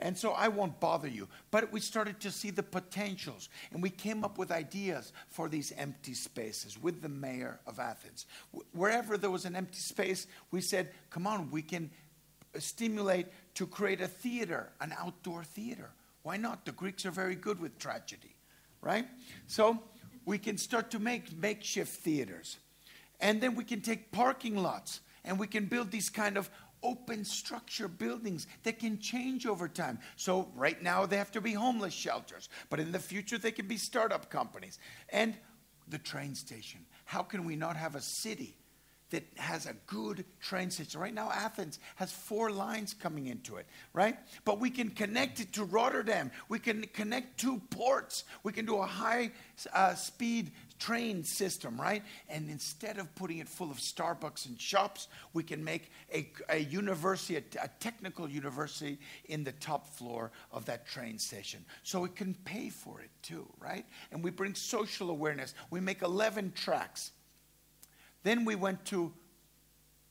And so I won't bother you. But we started to see the potentials, and we came up with ideas for these empty spaces with the mayor of Athens. Wherever there was an empty space, we said, come on, we can uh, stimulate to create a theater, an outdoor theater. Why not? The Greeks are very good with tragedy, right? So we can start to make makeshift theaters. And then we can take parking lots and we can build these kind of open structure buildings that can change over time. So right now they have to be homeless shelters, but in the future they can be startup companies. And the train station. How can we not have a city that has a good train system. Right now, Athens has four lines coming into it, right? But we can connect it to Rotterdam. We can connect two ports. We can do a high uh, speed train system, right? And instead of putting it full of Starbucks and shops, we can make a, a university, a, a technical university in the top floor of that train station. So it can pay for it too, right? And we bring social awareness. We make 11 tracks. Then we went to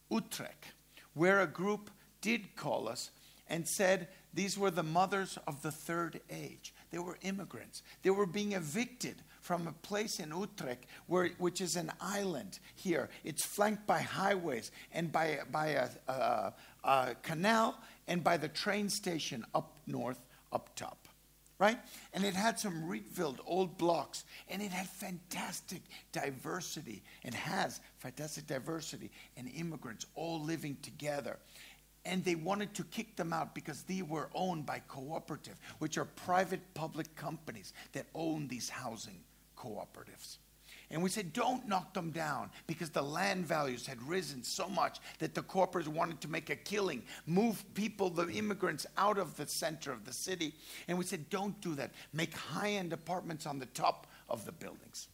Utrecht, where a group did call us and said these were the mothers of the third age. They were immigrants. They were being evicted from a place in Utrecht, where, which is an island here. It's flanked by highways and by, by a, a, a canal and by the train station up north, up top right? And it had some rebuilt old blocks, and it had fantastic diversity. It has fantastic diversity and immigrants all living together. And they wanted to kick them out because they were owned by cooperative, which are private public companies that own these housing cooperatives. And we said, don't knock them down because the land values had risen so much that the corporates wanted to make a killing, move people, the immigrants, out of the center of the city. And we said, don't do that. Make high end apartments on the top of the buildings.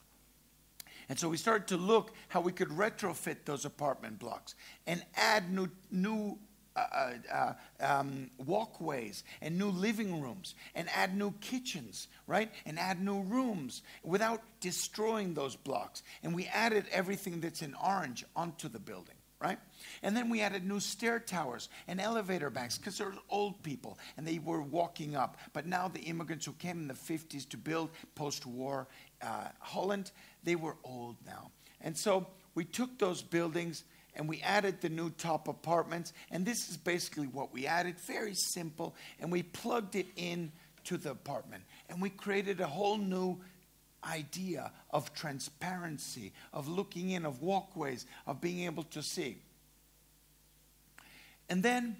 And so we started to look how we could retrofit those apartment blocks and add new, new uh, uh, um, walkways and new living rooms and add new kitchens, right? And add new rooms without destroying those blocks. And we added everything that's in orange onto the building, right? And then we added new stair towers and elevator banks because there were old people and they were walking up. But now the immigrants who came in the 50s to build post war uh, Holland, they were old now. And so we took those buildings and we added the new top apartments. And this is basically what we added very simple. And we plugged it in to the apartment. And we created a whole new idea of transparency, of looking in, of walkways, of being able to see. And then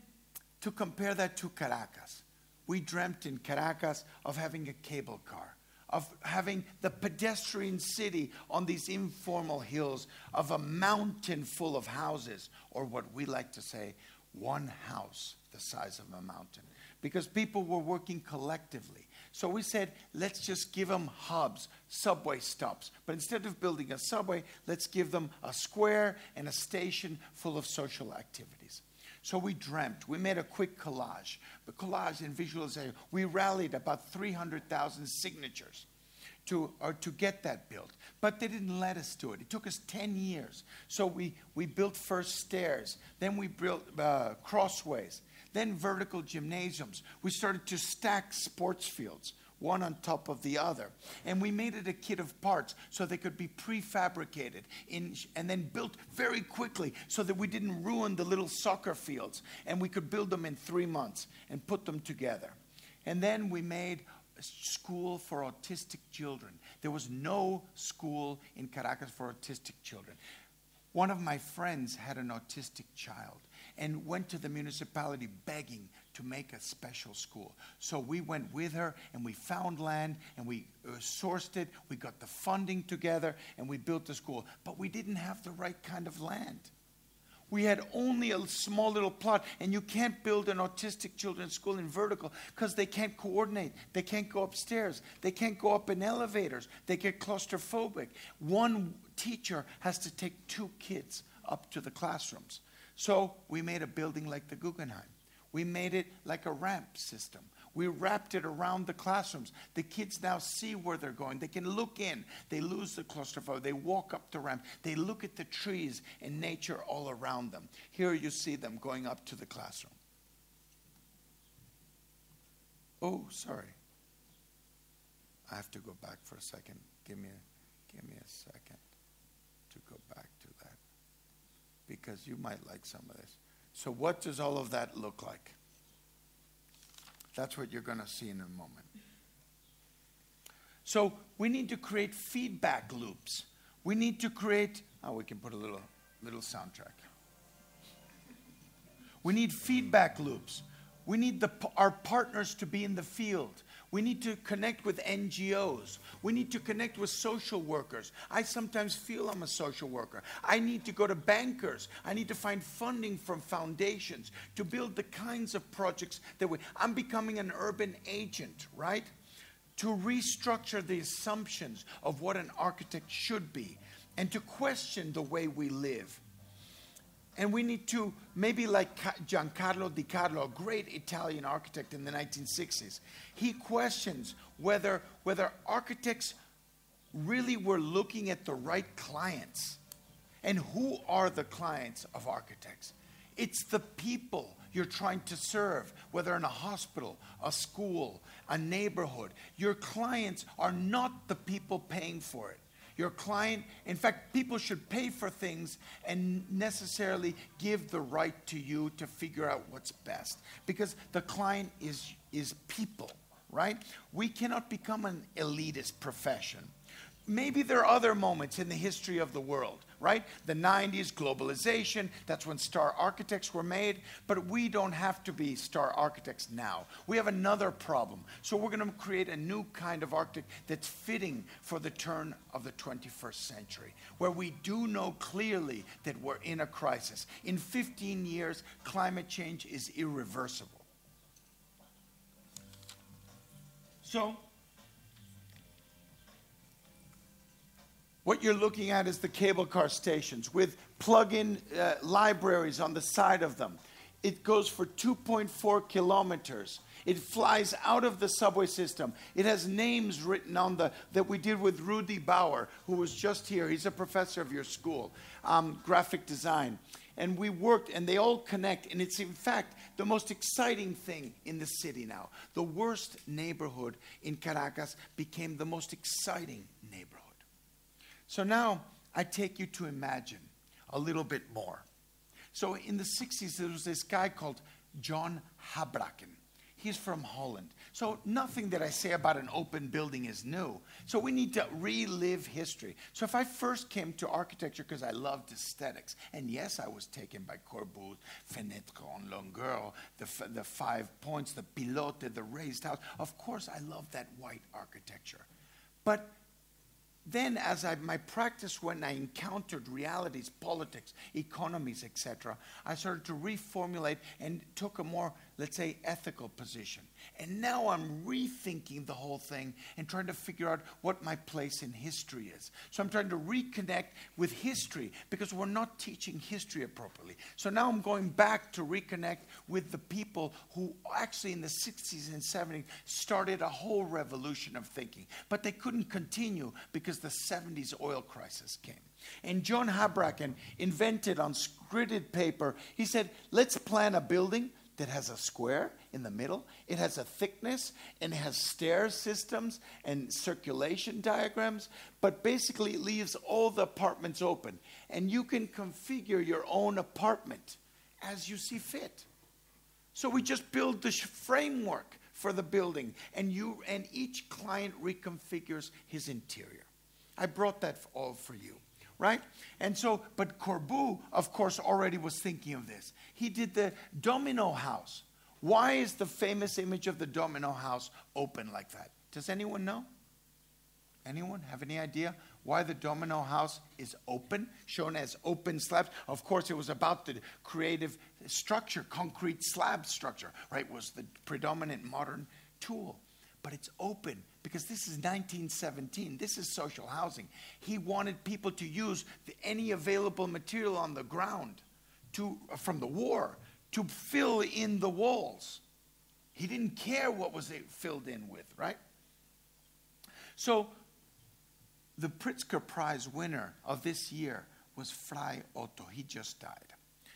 to compare that to Caracas, we dreamt in Caracas of having a cable car of having the pedestrian city on these informal hills, of a mountain full of houses, or what we like to say, one house the size of a mountain. Because people were working collectively. So we said, let's just give them hubs, subway stops. But instead of building a subway, let's give them a square and a station full of social activities. So we dreamt. We made a quick collage. The collage and visualization. We rallied about 300,000 signatures to, or to get that built. But they didn't let us do it. It took us 10 years. So we, we built first stairs, then we built uh, crossways, then vertical gymnasiums. We started to stack sports fields one on top of the other. And we made it a kit of parts so they could be prefabricated in, and then built very quickly so that we didn't ruin the little soccer fields. And we could build them in three months and put them together. And then we made a school for autistic children. There was no school in Caracas for autistic children. One of my friends had an autistic child and went to the municipality begging to make a special school. So we went with her and we found land and we uh, sourced it. We got the funding together and we built the school. But we didn't have the right kind of land. We had only a small little plot, and you can't build an autistic children's school in vertical because they can't coordinate. They can't go upstairs. They can't go up in elevators. They get claustrophobic. One teacher has to take two kids up to the classrooms. So we made a building like the Guggenheim. We made it like a ramp system. We wrapped it around the classrooms. The kids now see where they're going. They can look in. They lose the claustrophobia. They walk up the ramp. They look at the trees and nature all around them. Here you see them going up to the classroom. Oh, sorry. I have to go back for a second. Give me a, give me a second to go back to that because you might like some of this. So, what does all of that look like? That's what you're going to see in a moment. So, we need to create feedback loops. We need to create, oh, we can put a little, little soundtrack. We need feedback loops. We need the, our partners to be in the field. We need to connect with NGOs. We need to connect with social workers. I sometimes feel I'm a social worker. I need to go to bankers. I need to find funding from foundations to build the kinds of projects that we. I'm becoming an urban agent, right? To restructure the assumptions of what an architect should be and to question the way we live. And we need to, maybe like Giancarlo De Carlo, a great Italian architect in the 1960s, he questions whether, whether architects really were looking at the right clients. And who are the clients of architects? It's the people you're trying to serve, whether in a hospital, a school, a neighborhood. Your clients are not the people paying for it. Your client, in fact, people should pay for things and necessarily give the right to you to figure out what's best because the client is, is people, right? We cannot become an elitist profession. Maybe there are other moments in the history of the world, right? The 90s, globalization, that's when star architects were made, but we don't have to be star architects now. We have another problem. So we're going to create a new kind of architect that's fitting for the turn of the 21st century, where we do know clearly that we're in a crisis. In 15 years, climate change is irreversible. So, What you're looking at is the cable car stations with plug in uh, libraries on the side of them. It goes for 2.4 kilometers. It flies out of the subway system. It has names written on the that we did with Ruedi Baur, who was just here. He's a professor of your school, um, graphic design. And we worked, and they all connect. And it's in fact the most exciting thing in the city now. The worst neighborhood in Caracas became the most exciting neighborhood. So now I take you to imagine a little bit more. So in the 60s, there was this guy called John Habraken. He's from Holland. So nothing that I say about an open building is new. So we need to relive history. So if I first came to architecture because I loved aesthetics, and yes, I was taken by Corbusier, Fenêtre en longueur, the, f- the five points, the pilote, the raised house. Of course, I love that white architecture. But then as I, my practice when i encountered realities politics economies etc i started to reformulate and took a more let's say ethical position. And now i'm rethinking the whole thing and trying to figure out what my place in history is. So i'm trying to reconnect with history because we're not teaching history appropriately. So now i'm going back to reconnect with the people who actually in the 60s and 70s started a whole revolution of thinking but they couldn't continue because the 70s oil crisis came. And John Habraken invented on gridded paper, he said, let's plan a building that has a square in the middle. It has a thickness and it has stair systems and circulation diagrams, but basically it leaves all the apartments open. And you can configure your own apartment as you see fit. So we just build the framework for the building and you and each client reconfigures his interior. I brought that all for you right? And so, but Corbu, of course, already was thinking of this. He did the domino house. Why is the famous image of the domino house open like that? Does anyone know? Anyone have any idea why the domino house is open, shown as open slabs? Of course, it was about the creative structure, concrete slab structure, right? Was the predominant modern tool. But it's open because this is 1917. This is social housing. He wanted people to use the, any available material on the ground to, from the war to fill in the walls. He didn't care what was filled in with, right? So, the Pritzker Prize winner of this year was Frei Otto. He just died.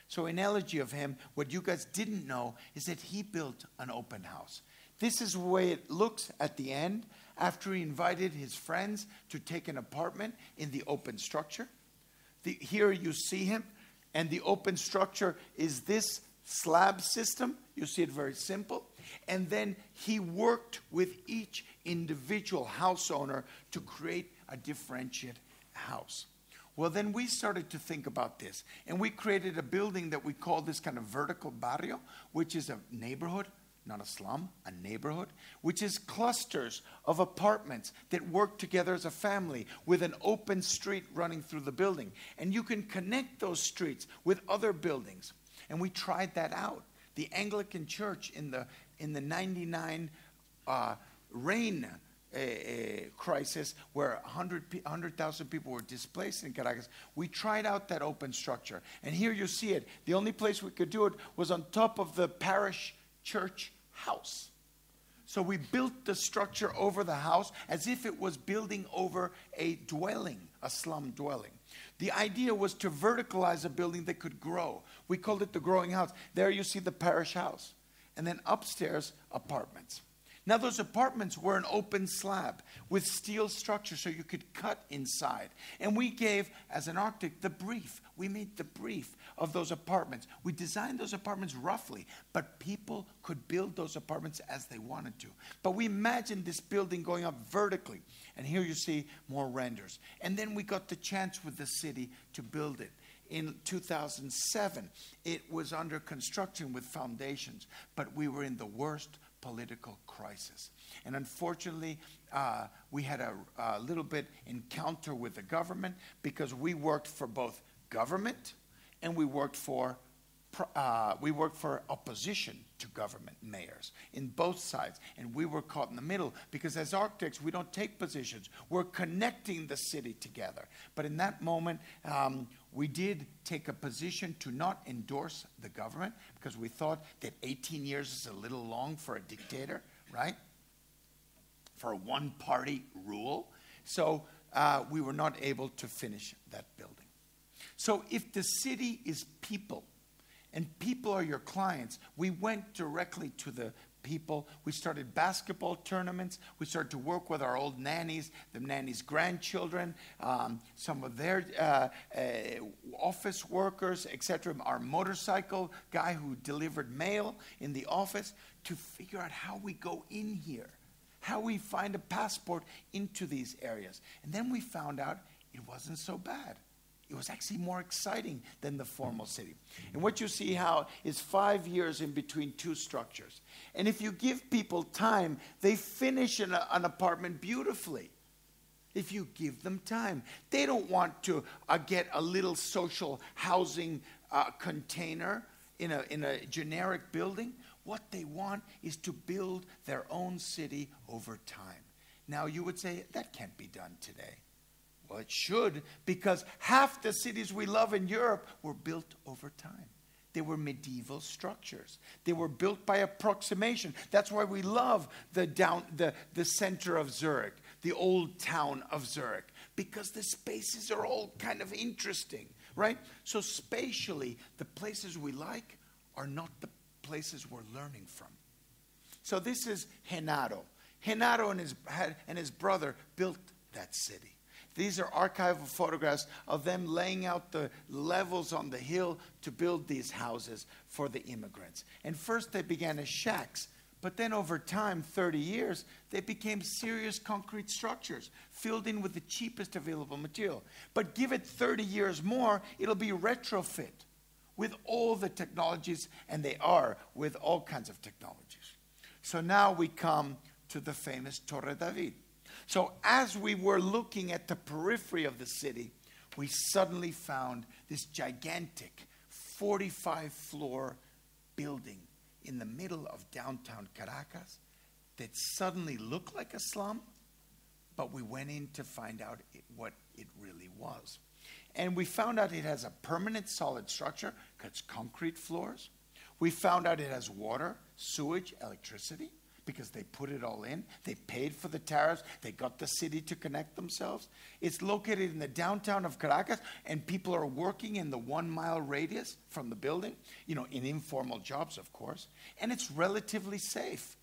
So, in elegy of him, what you guys didn't know is that he built an open house. This is the way it looks at the end after he invited his friends to take an apartment in the open structure. The, here you see him, and the open structure is this slab system. You see it very simple. And then he worked with each individual house owner to create a differentiated house. Well, then we started to think about this, and we created a building that we call this kind of vertical barrio, which is a neighborhood not a slum, a neighborhood, which is clusters of apartments that work together as a family with an open street running through the building. And you can connect those streets with other buildings. And we tried that out. The Anglican Church in the, in the 99 uh, rain uh, uh, crisis where 100,000 100, people were displaced in Caracas, we tried out that open structure. And here you see it. The only place we could do it was on top of the parish church house. So we built the structure over the house as if it was building over a dwelling, a slum dwelling. The idea was to verticalize a building that could grow. We called it the growing house. There you see the parish house. And then upstairs, apartments. Now, those apartments were an open slab with steel structure so you could cut inside. And we gave, as an architect, the brief. We made the brief of those apartments. We designed those apartments roughly, but people could build those apartments as they wanted to. But we imagined this building going up vertically. And here you see more renders. And then we got the chance with the city to build it in 2007. It was under construction with foundations, but we were in the worst political crisis. And unfortunately, uh, we had a, a little bit encounter with the government because we worked for both government and we worked for uh, we worked for opposition to government mayors in both sides, and we were caught in the middle because as architects we don't take positions. We're connecting the city together. But in that moment, um, we did take a position to not endorse the government because we thought that 18 years is a little long for a dictator, right? For a one party rule. So uh, we were not able to finish that building. So if the city is people, and people are your clients, we went directly to the people. We started basketball tournaments. We started to work with our old nannies, the nannies' grandchildren, um, some of their uh, uh, office workers, etc. Our motorcycle guy who delivered mail in the office to figure out how we go in here, how we find a passport into these areas. And then we found out it wasn't so bad it was actually more exciting than the formal city. And what you see how is five years in between two structures. And if you give people time, they finish an, an apartment beautifully. If you give them time, they don't want to uh, get a little social housing uh, container in a, in a generic building. What they want is to build their own city over time. Now, you would say that can't be done today. Well, it should, because half the cities we love in Europe were built over time. They were medieval structures. They were built by approximation. That's why we love the, down, the, the center of Zurich, the old town of Zurich, because the spaces are all kind of interesting, right? So, spatially, the places we like are not the places we're learning from. So, this is Genaro. Genaro and his, and his brother built that city. These are archival photographs of them laying out the levels on the hill to build these houses for the immigrants. And first they began as shacks, but then over time, 30 years, they became serious concrete structures filled in with the cheapest available material. But give it 30 years more, it'll be retrofit with all the technologies, and they are with all kinds of technologies. So now we come to the famous Torre David. So, as we were looking at the periphery of the city, we suddenly found this gigantic 45 floor building in the middle of downtown Caracas that suddenly looked like a slum, but we went in to find out it, what it really was. And we found out it has a permanent solid structure, it's concrete floors. We found out it has water, sewage, electricity because they put it all in. They paid for the tariffs. They got the city to connect themselves. It's located in the downtown of Caracas, and people are working in the one mile radius from the building, you know, in informal jobs, of course. And it's relatively safe.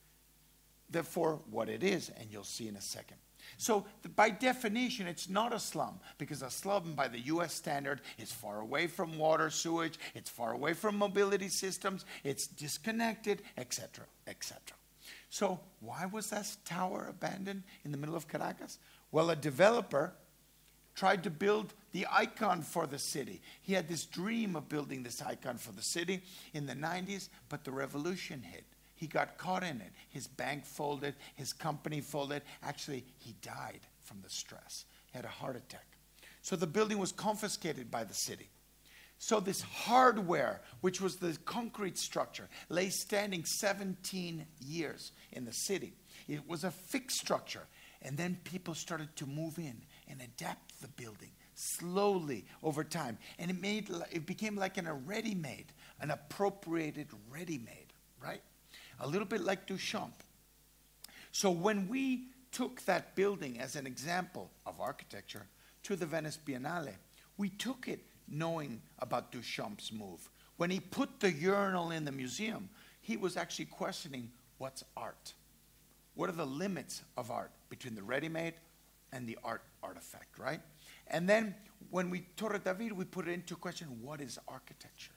Therefore, what it is, and you'll see in a second. So, by definition, it's not a slum because a slum, by the US standard, is far away from water, sewage, it's far away from mobility systems, it's disconnected, etc., etc. So, why was that tower abandoned in the middle of Caracas? Well, a developer tried to build the icon for the city. He had this dream of building this icon for the city in the 90s, but the revolution hit. He got caught in it. His bank folded, his company folded. Actually, he died from the stress. He had a heart attack. So the building was confiscated by the city. So, this hardware, which was the concrete structure, lay standing 17 years in the city. It was a fixed structure. And then people started to move in and adapt the building slowly over time. And it, made, it became like an, a ready made, an appropriated ready made, right? A little bit like Duchamp. So when we took that building as an example of architecture to the Venice Biennale, we took it knowing about Duchamp's move. When he put the urinal in the museum, he was actually questioning what's art? What are the limits of art between the ready made and the art artifact, right? And then when we Torre David, we put it into question what is architecture?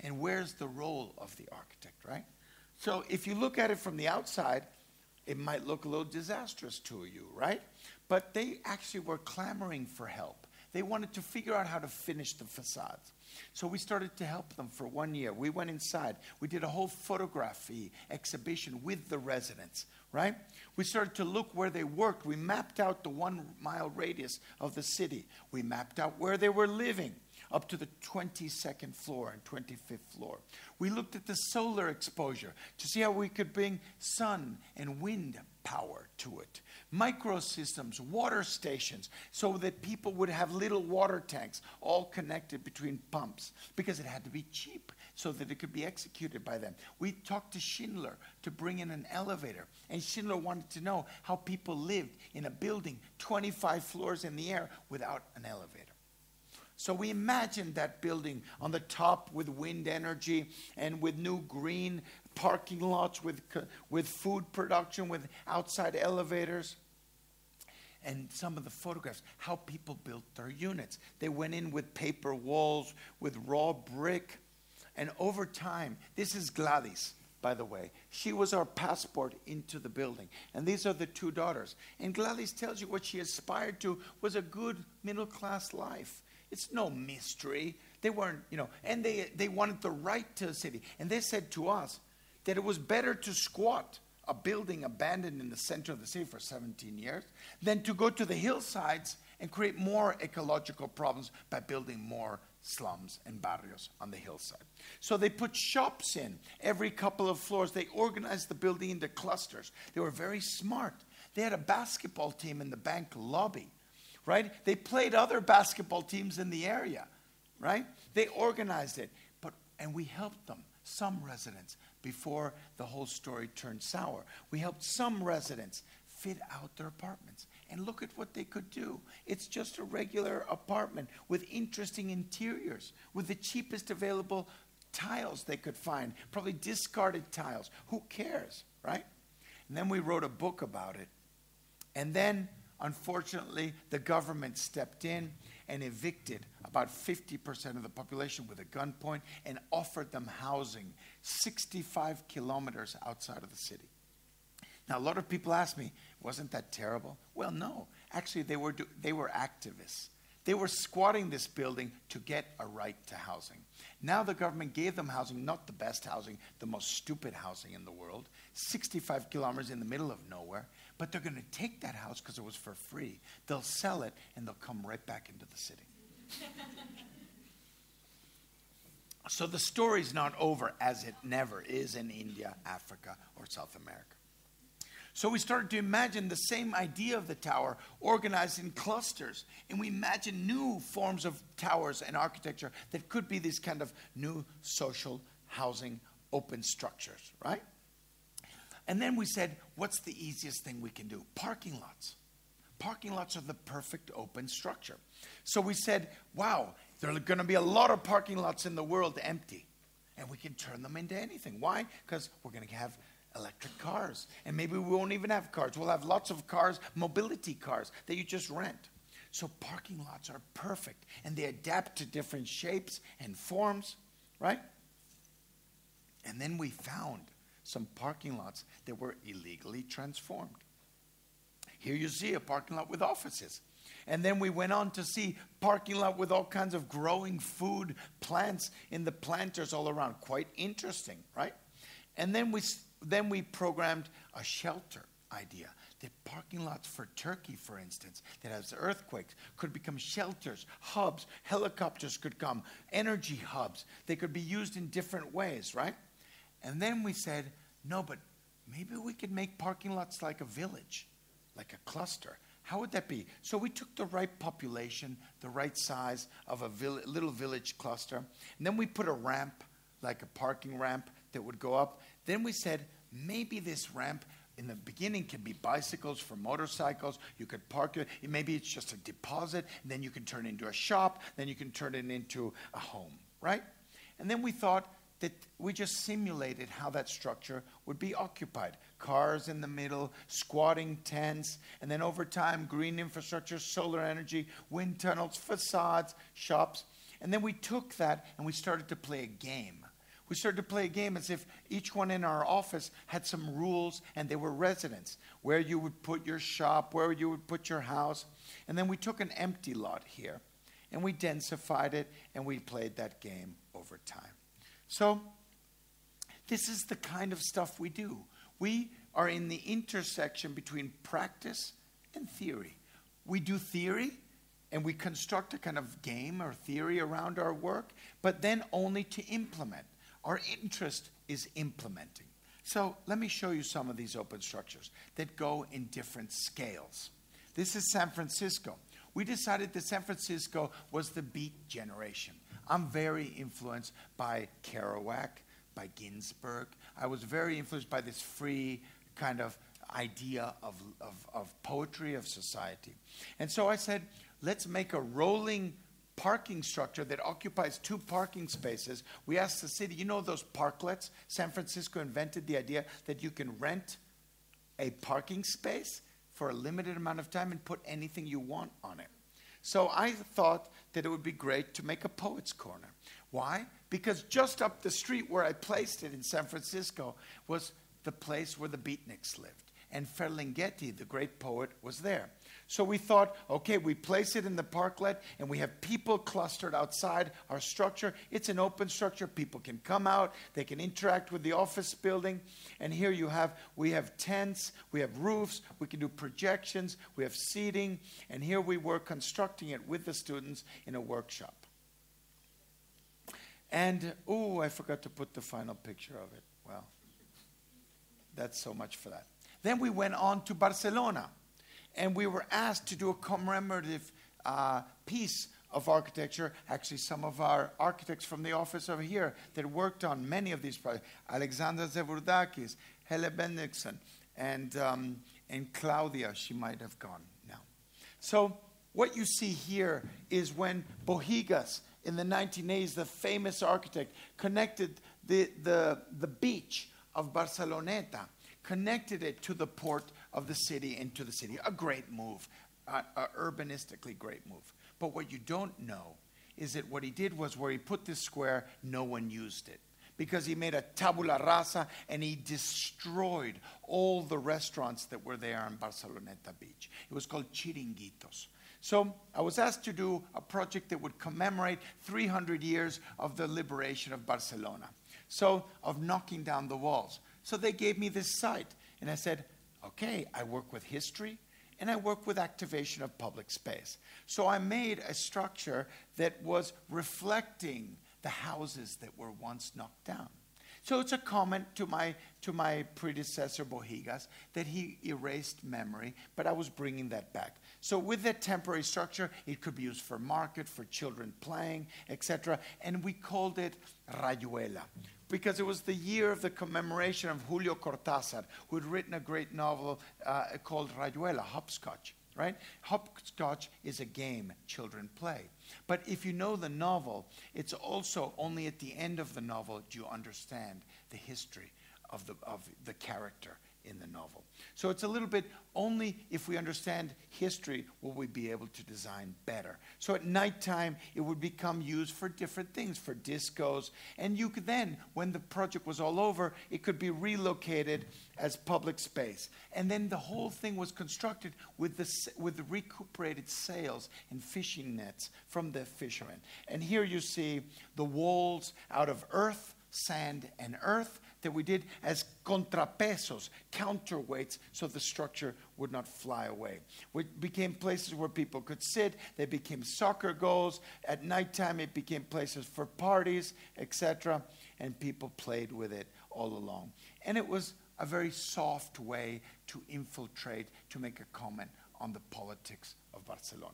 And where's the role of the architect, right? So if you look at it from the outside, it might look a little disastrous to you, right? But they actually were clamoring for help. They wanted to figure out how to finish the facades. So we started to help them for one year. We went inside. We did a whole photography exhibition with the residents, right? We started to look where they worked. We mapped out the one mile radius of the city. We mapped out where they were living up to the 22nd floor and 25th floor. We looked at the solar exposure to see how we could bring sun and wind power to it. Microsystems, water stations, so that people would have little water tanks all connected between pumps because it had to be cheap so that it could be executed by them. We talked to Schindler to bring in an elevator, and Schindler wanted to know how people lived in a building 25 floors in the air without an elevator. So we imagined that building on the top with wind energy and with new green parking lots, with, with food production, with outside elevators. And some of the photographs, how people built their units. They went in with paper walls, with raw brick. And over time, this is Gladys, by the way. She was our passport into the building. And these are the two daughters. And Gladys tells you what she aspired to was a good middle class life. It's no mystery. They weren't, you know, and they, they wanted the right to the city. And they said to us that it was better to squat a building abandoned in the center of the city for 17 years than to go to the hillsides and create more ecological problems by building more slums and barrios on the hillside. So they put shops in every couple of floors. They organized the building into clusters. They were very smart. They had a basketball team in the bank lobby right? They played other basketball teams in the area, right? They organized it. But and we helped them, some residents, before the whole story turned sour. We helped some residents fit out their apartments. And look at what they could do. It's just a regular apartment with interesting interiors, with the cheapest available tiles they could find, probably discarded tiles. Who cares, right? And then we wrote a book about it. And then Unfortunately, the government stepped in and evicted about 50% of the population with a gunpoint and offered them housing 65 kilometers outside of the city. Now, a lot of people ask me, wasn't that terrible? Well, no. Actually, they were, do- they were activists. They were squatting this building to get a right to housing. Now the government gave them housing, not the best housing, the most stupid housing in the world, 65 kilometers in the middle of nowhere. But they're going to take that house because it was for free. They'll sell it and they'll come right back into the city. so the story's not over as it never is in India, Africa, or South America. So we started to imagine the same idea of the tower organized in clusters. And we imagined new forms of towers and architecture that could be these kind of new social housing open structures, right? And then we said, what's the easiest thing we can do? Parking lots. Parking lots are the perfect open structure. So we said, wow, there are going to be a lot of parking lots in the world empty. And we can turn them into anything. Why? Because we're going to have electric cars. And maybe we won't even have cars. We'll have lots of cars, mobility cars that you just rent. So parking lots are perfect and they adapt to different shapes and forms, right? And then we found some parking lots that were illegally transformed. Here you see a parking lot with offices. And then we went on to see parking lot with all kinds of growing food plants in the planters all around. Quite interesting, right? And then we then we programmed a shelter idea that parking lots for Turkey, for instance, that has earthquakes, could become shelters, hubs, helicopters could come, energy hubs. They could be used in different ways, right? And then we said, no, but maybe we could make parking lots like a village, like a cluster. How would that be? So we took the right population, the right size of a vill- little village cluster, and then we put a ramp, like a parking ramp, that would go up. Then we said, maybe this ramp in the beginning can be bicycles for motorcycles. You could park it. Maybe it's just a deposit, and then you can turn it into a shop. Then you can turn it into a home, right? And then we thought that we just simulated how that structure would be occupied. Cars in the middle, squatting tents, and then over time, green infrastructure, solar energy, wind tunnels, facades, shops. And then we took that and we started to play a game. We started to play a game as if each one in our office had some rules and they were residents, where you would put your shop, where you would put your house. And then we took an empty lot here and we densified it and we played that game over time. So, this is the kind of stuff we do. We are in the intersection between practice and theory. We do theory and we construct a kind of game or theory around our work, but then only to implement. Our interest is implementing. So let me show you some of these open structures that go in different scales. This is San Francisco. We decided that San Francisco was the beat generation. I'm very influenced by Kerouac, by Ginsberg. I was very influenced by this free kind of idea of, of, of poetry of society. And so I said, let's make a rolling parking structure that occupies two parking spaces. We asked the city, you know those parklets? San Francisco invented the idea that you can rent a parking space for a limited amount of time and put anything you want on it. So I thought that it would be great to make a poet's corner. Why? Because just up the street where I placed it in San Francisco was the place where the beatniks lived. And Ferlinghetti, the great poet, was there. So we thought, okay, we place it in the parklet and we have people clustered outside our structure. It's an open structure. People can come out, they can interact with the office building. And here you have, we have tents, we have roofs, we can do projections, we have seating. And here we were constructing it with the students in a workshop. And, oh, I forgot to put the final picture of it. Well, that's so much for that. Then we went on to Barcelona, and we were asked to do a commemorative uh, piece of architecture. Actually, some of our architects from the office over here that worked on many of these projects Alexander Zevurdakis, Helle Bendixson, and, um, and Claudia, she might have gone now. So, what you see here is when Bohigas in the 1980s, the famous architect, connected the, the, the beach of Barceloneta, connected it to the port of the city into the city. A great move, uh, a urbanistically great move. But what you don't know is that what he did was where he put this square, no one used it. Because he made a tabula rasa and he destroyed all the restaurants that were there on Barceloneta Beach. It was called Chiringuitos. So I was asked to do a project that would commemorate 300 years of the liberation of Barcelona. So, of knocking down the walls. So they gave me this site. And I said, okay, I work with history and I work with activation of public space. So I made a structure that was reflecting the houses that were once knocked down. So it's a comment to my, to my predecessor, Bohigas, that he erased memory, but I was bringing that back. So with that temporary structure, it could be used for market, for children playing, etc. And we called it Rayuela because it was the year of the commemoration of Julio Cortázar, who had written a great novel uh, called Rayuela, Hopscotch. Right? Hopscotch is a game children play. But if you know the novel, it's also only at the end of the novel do you understand the history of the, of the character in the novel. So it's a little bit only if we understand history will we be able to design better. So at nighttime, it would become used for different things, for discos. And you could then, when the project was all over, it could be relocated as public space. And then the whole thing was constructed with the, with the recuperated sails and fishing nets from the fishermen. And here you see the walls out of earth, sand, and earth that we did as contrapesos, counterweights, so the structure would not fly away. It became places where people could sit. They became soccer goals. At nighttime, it became places for parties, etc. And people played with it all along. And it was a very soft way to infiltrate, to make a comment on the politics of Barcelona.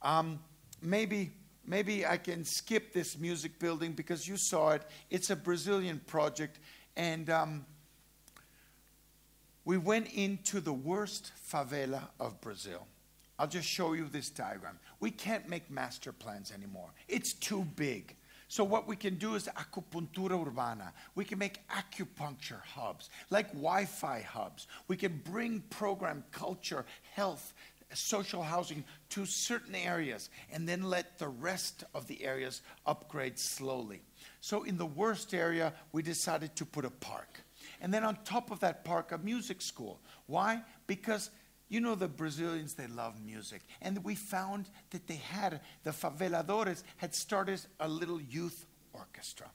Um, maybe maybe I can skip this music building because you saw it. It's a Brazilian project, and um, we went into the worst favela of Brazil. I'll just show you this diagram. We can't make master plans anymore, it's too big. So, what we can do is acupuntura urbana. We can make acupuncture hubs, like Wi Fi hubs. We can bring program culture, health, social housing to certain areas and then let the rest of the areas upgrade slowly. So, in the worst area, we decided to put a park. And then on top of that park, a music school. Why? Because you know the Brazilians, they love music. And we found that they had, the faveladores had started a little youth orchestra.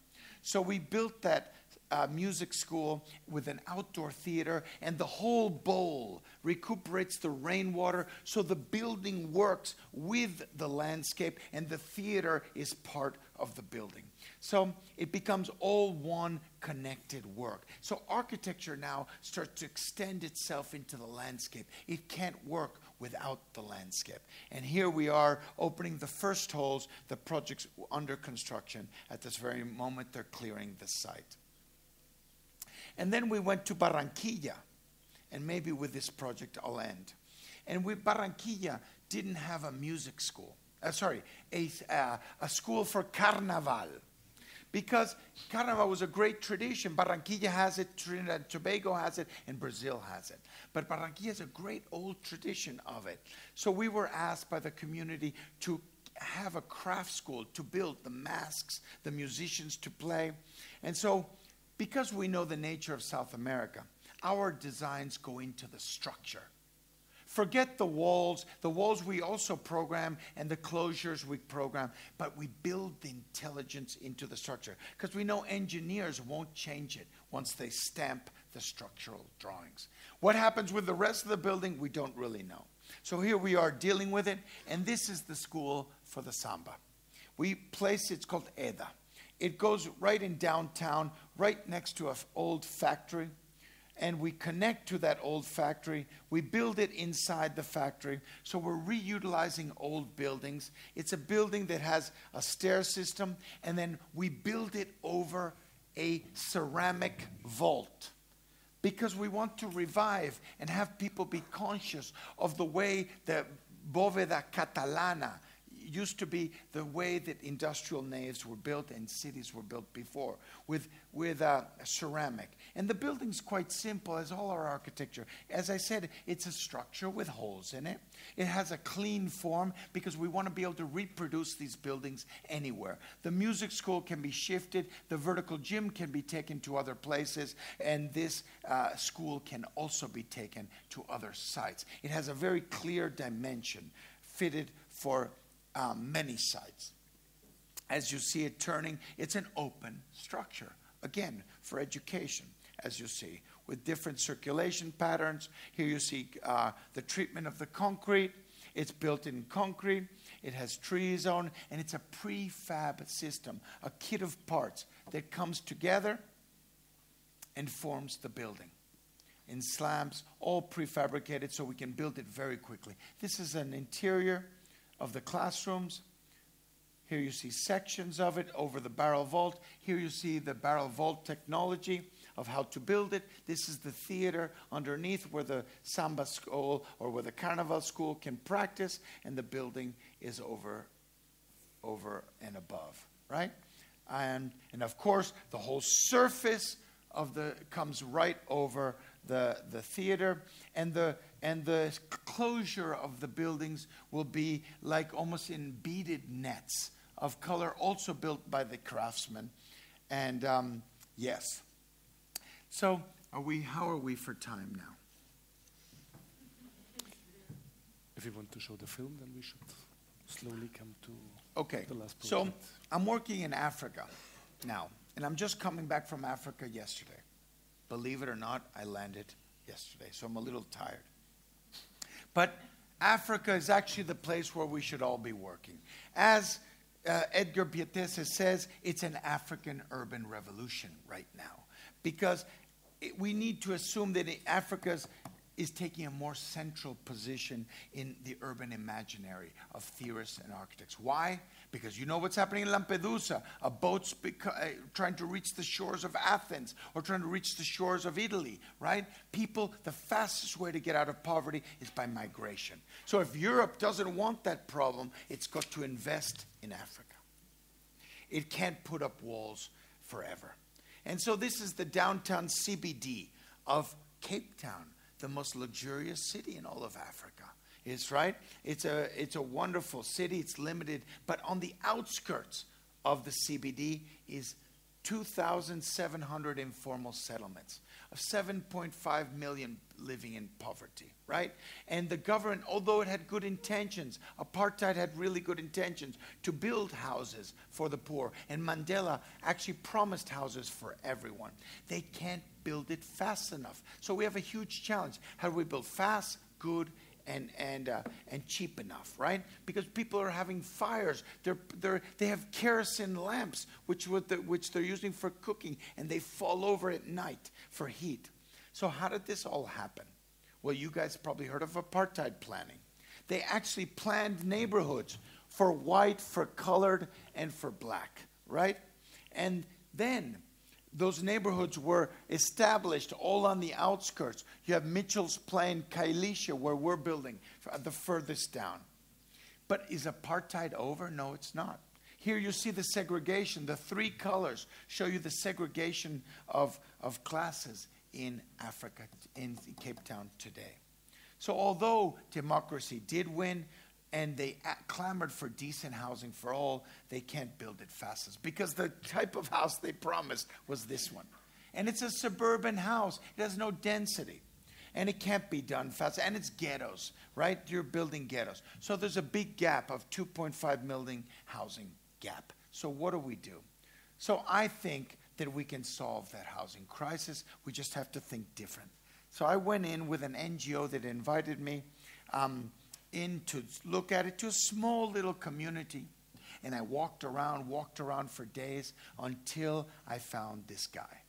So we built that uh, music school with an outdoor theater, and the whole bowl recuperates the rainwater, so the building works with the landscape, and the theater is part of the building. So it becomes all one connected work. So architecture now starts to extend itself into the landscape. It can't work without the landscape. And here we are opening the first holes. The project's under construction. At this very moment, they're clearing the site. And then we went to Barranquilla. And maybe with this project, I'll end. And with Barranquilla didn't have a music school. Uh, sorry, a, uh, a school for carnaval because Carnival was a great tradition. Barranquilla has it, Trinidad and Tobago has it, and Brazil has it. But Barranquilla is a great old tradition of it. So we were asked by the community to have a craft school to build the masks, the musicians to play. And so, because we know the nature of South America, our designs go into the structure. Forget the walls. The walls we also program and the closures we program, but we build the intelligence into the structure because we know engineers won't change it once they stamp the structural drawings. What happens with the rest of the building, we don't really know. So here we are dealing with it, and this is the school for the samba. We place it's called EDA. It goes right in downtown, right next to an old factory and we connect to that old factory. We build it inside the factory. So we're reutilizing old buildings. It's a building that has a stair system, and then we build it over a ceramic vault because we want to revive and have people be conscious of the way the Bóveda Catalana used to be the way that industrial naves were built and cities were built before, with, with uh, ceramic. And the building's quite simple, as all our architecture. As I said, it's a structure with holes in it. It has a clean form because we want to be able to reproduce these buildings anywhere. The music school can be shifted, the vertical gym can be taken to other places, and this uh, school can also be taken to other sites. It has a very clear dimension fitted for um, many sites. As you see it turning, it's an open structure, again, for education, as you see, with different circulation patterns. Here you see uh, the treatment of the concrete. It's built in concrete. It has trees on, and it's a prefab system, a kit of parts that comes together and forms the building in slabs, all prefabricated so we can build it very quickly. This is an interior of the classrooms. Here you see sections of it over the barrel vault. Here you see the barrel vault technology of how to build it. This is the theater underneath where the samba school or where the carnival school can practice, and the building is over, over and above, right? And, and of course, the whole surface of the comes right over the, the theater, and the, and the closure of the buildings will be like almost in beaded nets of color, also built by the craftsmen. And um, yes. So, are we? How are we for time now? If you want to show the film, then we should slowly come to Okay. the last So. I'm working in Africa now, and I'm just coming back from Africa yesterday. Believe it or not, I landed yesterday, so I'm a little tired. But Africa is actually the place where we should all be working. As uh, Edgar Pieterse says, it's an African urban revolution right now because it, we need to assume that Africa is taking a more central position in the urban imaginary of theorists and architects. Why? Because you know what's happening in Lampedusa. A boat's uh, trying to reach the shores of Athens or trying to reach the shores of Italy, right? People, the fastest way to get out of poverty is by migration. So if Europe doesn't want that problem, it's got to invest in Africa. It can't put up walls forever. And so this is the downtown CBD of Cape Town, the most luxurious city in all of Africa. It's right. It's a it's a wonderful city. It's limited, but on the outskirts of the CBD is 2,700 informal settlements of 7.5 million living in poverty, right? And the government, although it had good intentions, apartheid had really good intentions to build houses for the poor. And Mandela actually promised houses for everyone. They can't build it fast enough. So we have a huge challenge. How do we build fast, good, and, and, uh, and cheap enough, right? Because people are having fires. They're, they're, they have kerosene lamps, which, the, which they're using for cooking, and they fall over at night for heat. So, how did this all happen? Well, you guys probably heard of apartheid planning. They actually planned neighborhoods for white, for colored, and for black, right? And then those neighborhoods were established all on the outskirts. You have Mitchell's Plain, Khayelitsha, where we're building, the furthest down. But is apartheid over? No, it's not. Here you see the segregation. The three colors show you the segregation of, of classes in Africa, in Cape Town today. So, although democracy did win, and they clamored for decent housing for all, they can't build it fastest because the type of house they promised was this one. And it's a suburban house, it has no density. And it can't be done fast. And it's ghettos, right? You're building ghettos. So there's a big gap of 2.5 million housing gap. So what do we do? So I think that we can solve that housing crisis. We just have to think different. So I went in with an NGO that invited me. Um, in to look at it to a small little community. And I walked around, walked around for days until I found this guy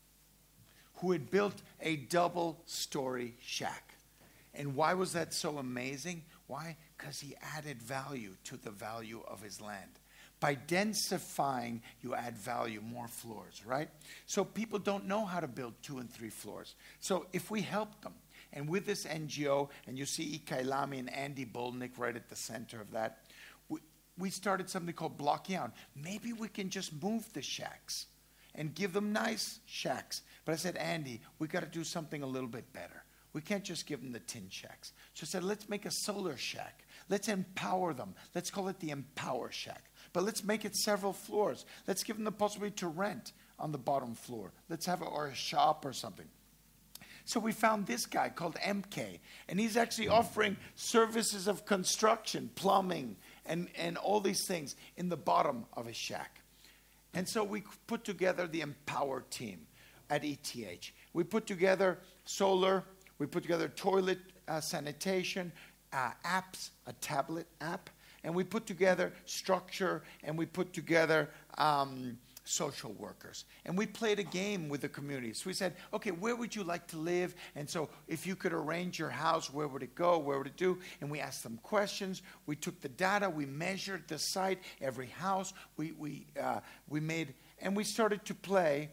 who had built a double story shack. And why was that so amazing? Why? Because he added value to the value of his land. By densifying, you add value, more floors, right? So people don't know how to build two and three floors. So if we help them, and with this NGO, and you see Ikhayalami and Andy Bolnick right at the center of that, we, we started something called Blocking Out. Maybe we can just move the shacks and give them nice shacks. But I said, Andy, we got to do something a little bit better. We can't just give them the tin shacks. So I said, let's make a solar shack. Let's empower them. Let's call it the Empower Shack. But let's make it several floors. Let's give them the possibility to rent on the bottom floor. Let's have a, or a shop or something. So we found this guy called MK, and he's actually offering services of construction, plumbing, and, and all these things in the bottom of a shack. And so we put together the Empower team at ETH. We put together solar, we put together toilet uh, sanitation, uh, apps, a tablet app, and we put together structure and we put together um, social workers. And we played a game with the community. So we said, okay, where would you like to live? And so if you could arrange your house, where would it go? Where would it do? And we asked them questions. We took the data, we measured the site, every house. We, we, uh, we made, and we started to play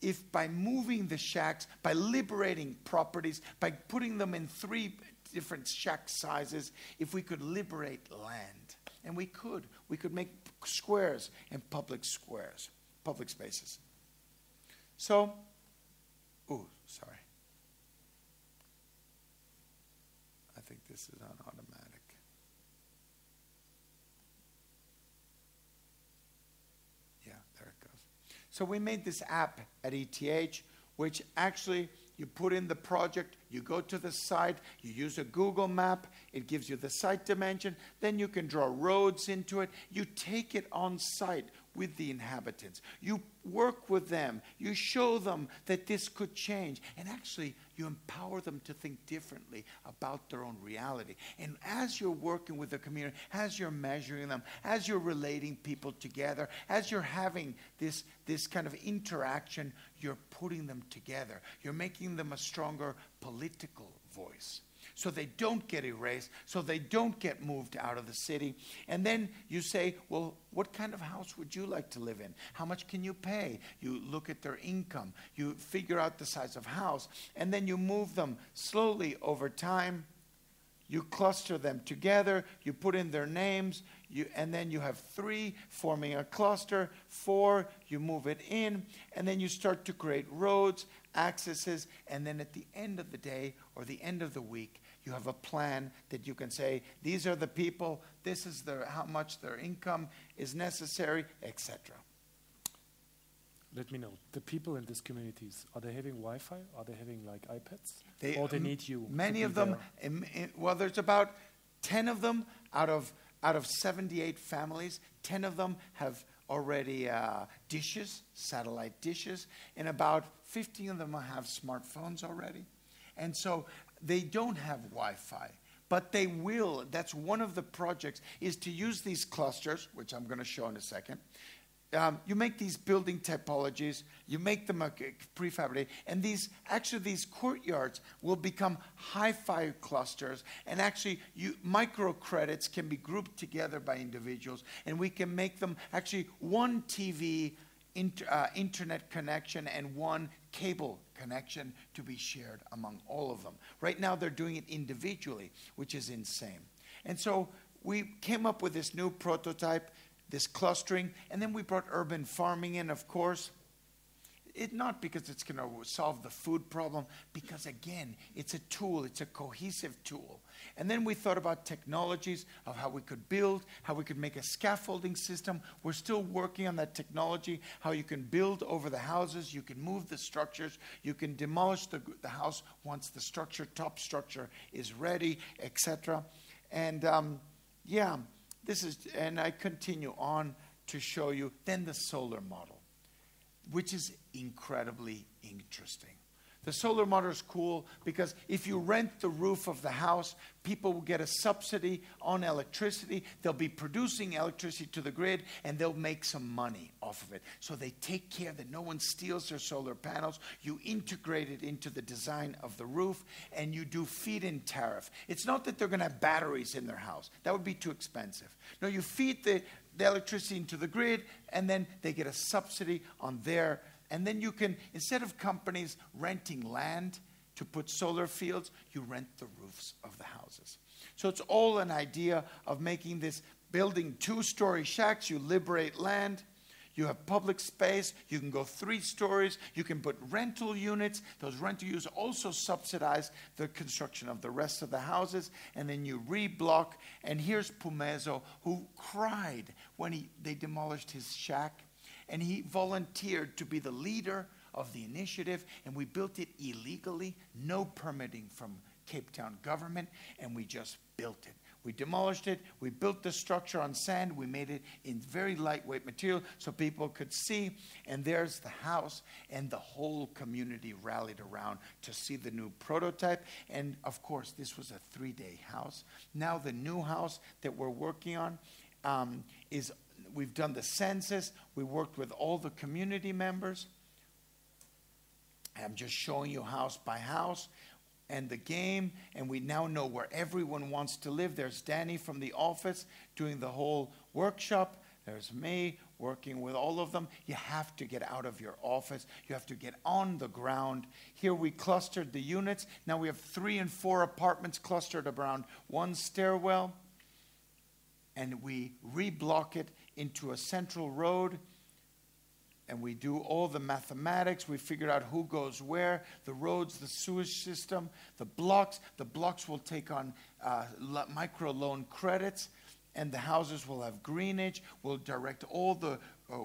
if by moving the shacks, by liberating properties, by putting them in three different shack sizes, if we could liberate land. And we could. We could make squares and public squares, public spaces. So, oh, sorry. I think this is on automatic. Yeah, there it goes. So we made this app at ETH, which actually you put in the project, you go to the site, you use a Google map, it gives you the site dimension, then you can draw roads into it. You take it on site with the inhabitants. You work with them. You show them that this could change. And actually, you empower them to think differently about their own reality. And as you're working with the community, as you're measuring them, as you're relating people together, as you're having this, this kind of interaction, you're putting them together. You're making them a stronger political voice so they don't get erased, so they don't get moved out of the city. And then you say, well, what kind of house would you like to live in? How much can you pay? You look at their income, you figure out the size of house, and then you move them slowly over time. You cluster them together, you put in their names, you, and then you have three forming a cluster, four, you move it in, and then you start to create roads, accesses, and then at the end of the day or the end of the week, you have a plan that you can say, these are the people, this is their, how much their income is necessary, etc. Let me know. The people in these communities, are they having Wi Fi? Are they having like iPads? They, or they um, need you? Many of them, there? em- em- well, there's about 10 of them out of, out of 78 families, 10 of them have already uh, dishes, satellite dishes, and about 15 of them have smartphones already. And so they don't have Wi Fi. But they will. That's one of the projects is to use these clusters, which I'm going to show in a second. Um, you make these building typologies, you make them c- prefabricated, and these actually these courtyards will become hi-fi clusters, and actually you microcredits can be grouped together by individuals, and we can make them actually one TV int- uh, internet connection and one cable connection to be shared among all of them. Right now they're doing it individually, which is insane. And so we came up with this new prototype, this clustering, and then we brought urban farming in, of course. It not because it's going to solve the food problem, because again, it's a tool, it's a cohesive tool. And then we thought about technologies of how we could build, how we could make a scaffolding system. We're still working on that technology, how you can build over the houses, you can move the structures, you can demolish the, the house once the structure, top structure, is ready, etc. And um, yeah, this is, and I continue on to show you then the solar model which is incredibly interesting. The solar model is cool because if you rent the roof of the house, people will get a subsidy on electricity. They'll be producing electricity to the grid and they'll make some money off of it. So they take care that no one steals their solar panels. You integrate it into the design of the roof and you do feed in tariff. It's not that they're going to have batteries in their house, that would be too expensive. No, you feed the, the electricity into the grid and then they get a subsidy on their and then you can, instead of companies renting land to put solar fields, you rent the roofs of the houses. So it's all an idea of making this building two story shacks. You liberate land. You have public space. You can go three stories. You can put rental units. Those rental units also subsidize the construction of the rest of the houses. And then you reblock. And here's Pumezo, who cried when he, they demolished his shack and he volunteered to be the leader of the initiative and we built it illegally no permitting from cape town government and we just built it we demolished it. We built the structure on sand. We made it in very lightweight material so people could see. And there's the house and the whole community rallied around to see the new prototype. And of course this was a three day house. Now the new house that we're working on um, is we've done the census, we worked with all the community members. I'm just showing you house by house and the game, and we now know where everyone wants to live. There's Danny from the office doing the whole workshop. There's me working with all of them. You have to get out of your office. You have to get on the ground. Here we clustered the units. Now we have three and four apartments clustered around one stairwell. And we reblock it into a central road and we do all the mathematics. We figure out who goes where, the roads, the sewage system, the blocks. The blocks will take on uh, micro loan credits, and the houses will have greenage. We'll direct all the uh,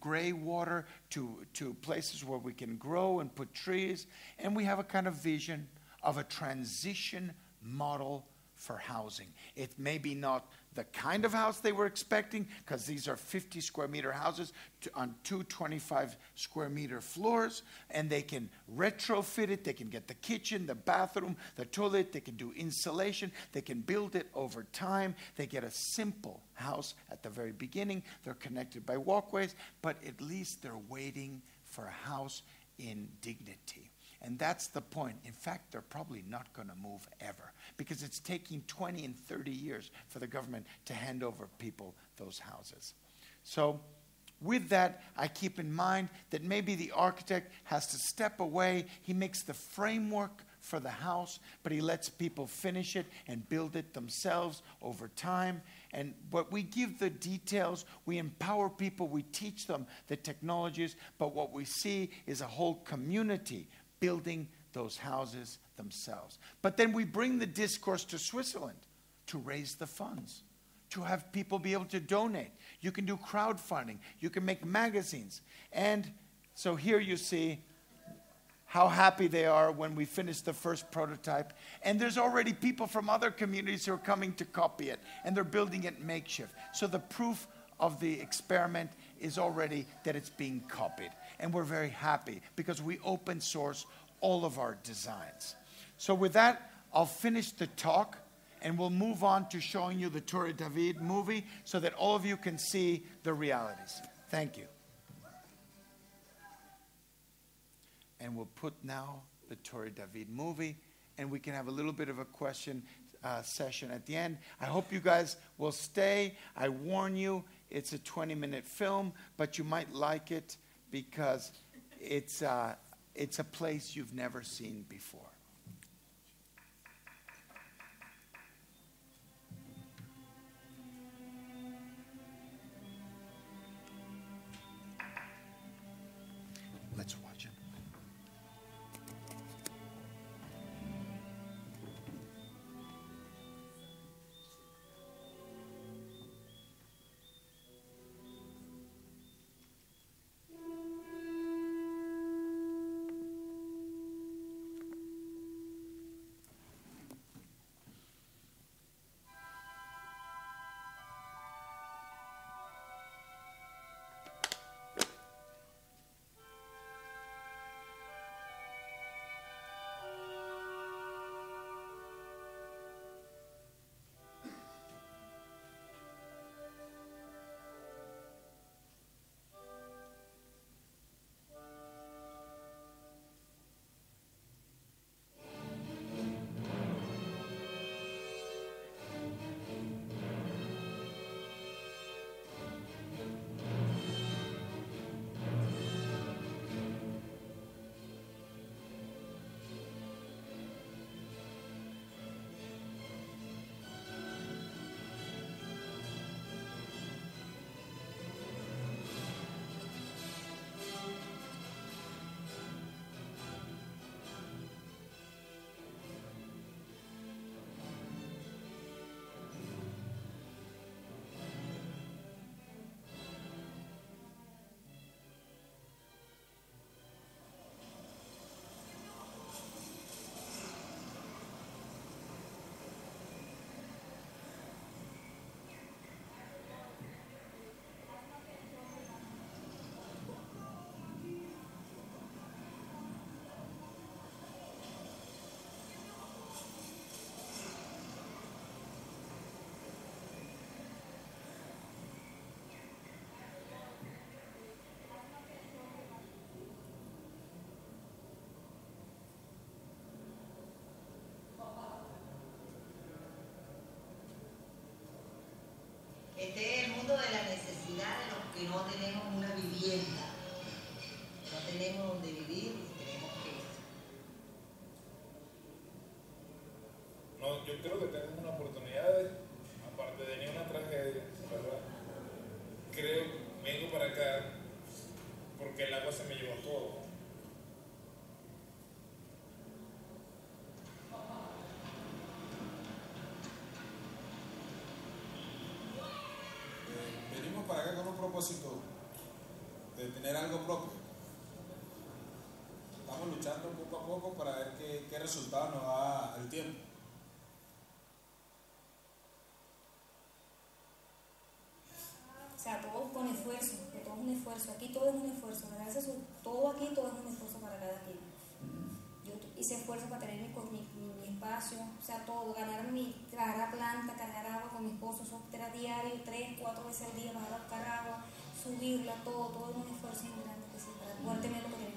gray water to, to places where we can grow and put trees. And we have a kind of vision of a transition model for housing. It may be not the kind of house they were expecting, because these are 50 square meter houses on two 25 square meter floors, and they can retrofit it. They can get the kitchen, the bathroom, the toilet, they can do insulation, they can build it over time. They get a simple house at the very beginning. They're connected by walkways, but at least they're waiting for a house in dignity. And that's the point. In fact, they're probably not going to move ever because it's taking 20 and 30 years for the government to hand over people those houses. So, with that, I keep in mind that maybe the architect has to step away. He makes the framework for the house, but he lets people finish it and build it themselves over time. And but we give the details, we empower people, we teach them the technologies, but what we see is a whole community building those houses themselves. But then we bring the discourse to Switzerland to raise the funds, to have people be able to donate. You can do crowdfunding, you can make magazines. And so here you see how happy they are when we finish the first prototype. And there's already people from other communities who are coming to copy it, and they're building it makeshift. So the proof of the experiment is already that it's being copied. And we're very happy because we open source all of our designs. So, with that, I'll finish the talk and we'll move on to showing you the Torre David movie so that all of you can see the realities. Thank you. And we'll put now the Torre David movie and we can have a little bit of a question uh, session at the end. I hope you guys will stay. I warn you, it's a 20 minute film, but you might like it because it's, uh, it's a place you've never seen before. Este es el mundo de la necesidad de los que no tenemos una vivienda. No tenemos donde vivir y tenemos que... No, yo creo que tenemos de tener algo propio. Estamos luchando poco a poco para ver qué, qué resultado nos da el tiempo. O sea, todos con esfuerzo, que todo es un esfuerzo, aquí todo es un esfuerzo, gracias todo aquí todo es un esfuerzo para cada quien. Yo hice esfuerzo para tener mi, mi, espacio, o sea, todo, ganar mi, cargar planta, cargar agua con mi esposo, eso era diario, tres, cuatro veces al día, bajar a buscar agua, subirlo todo, todo es un esfuerzo muy grande que se para poder tener lo que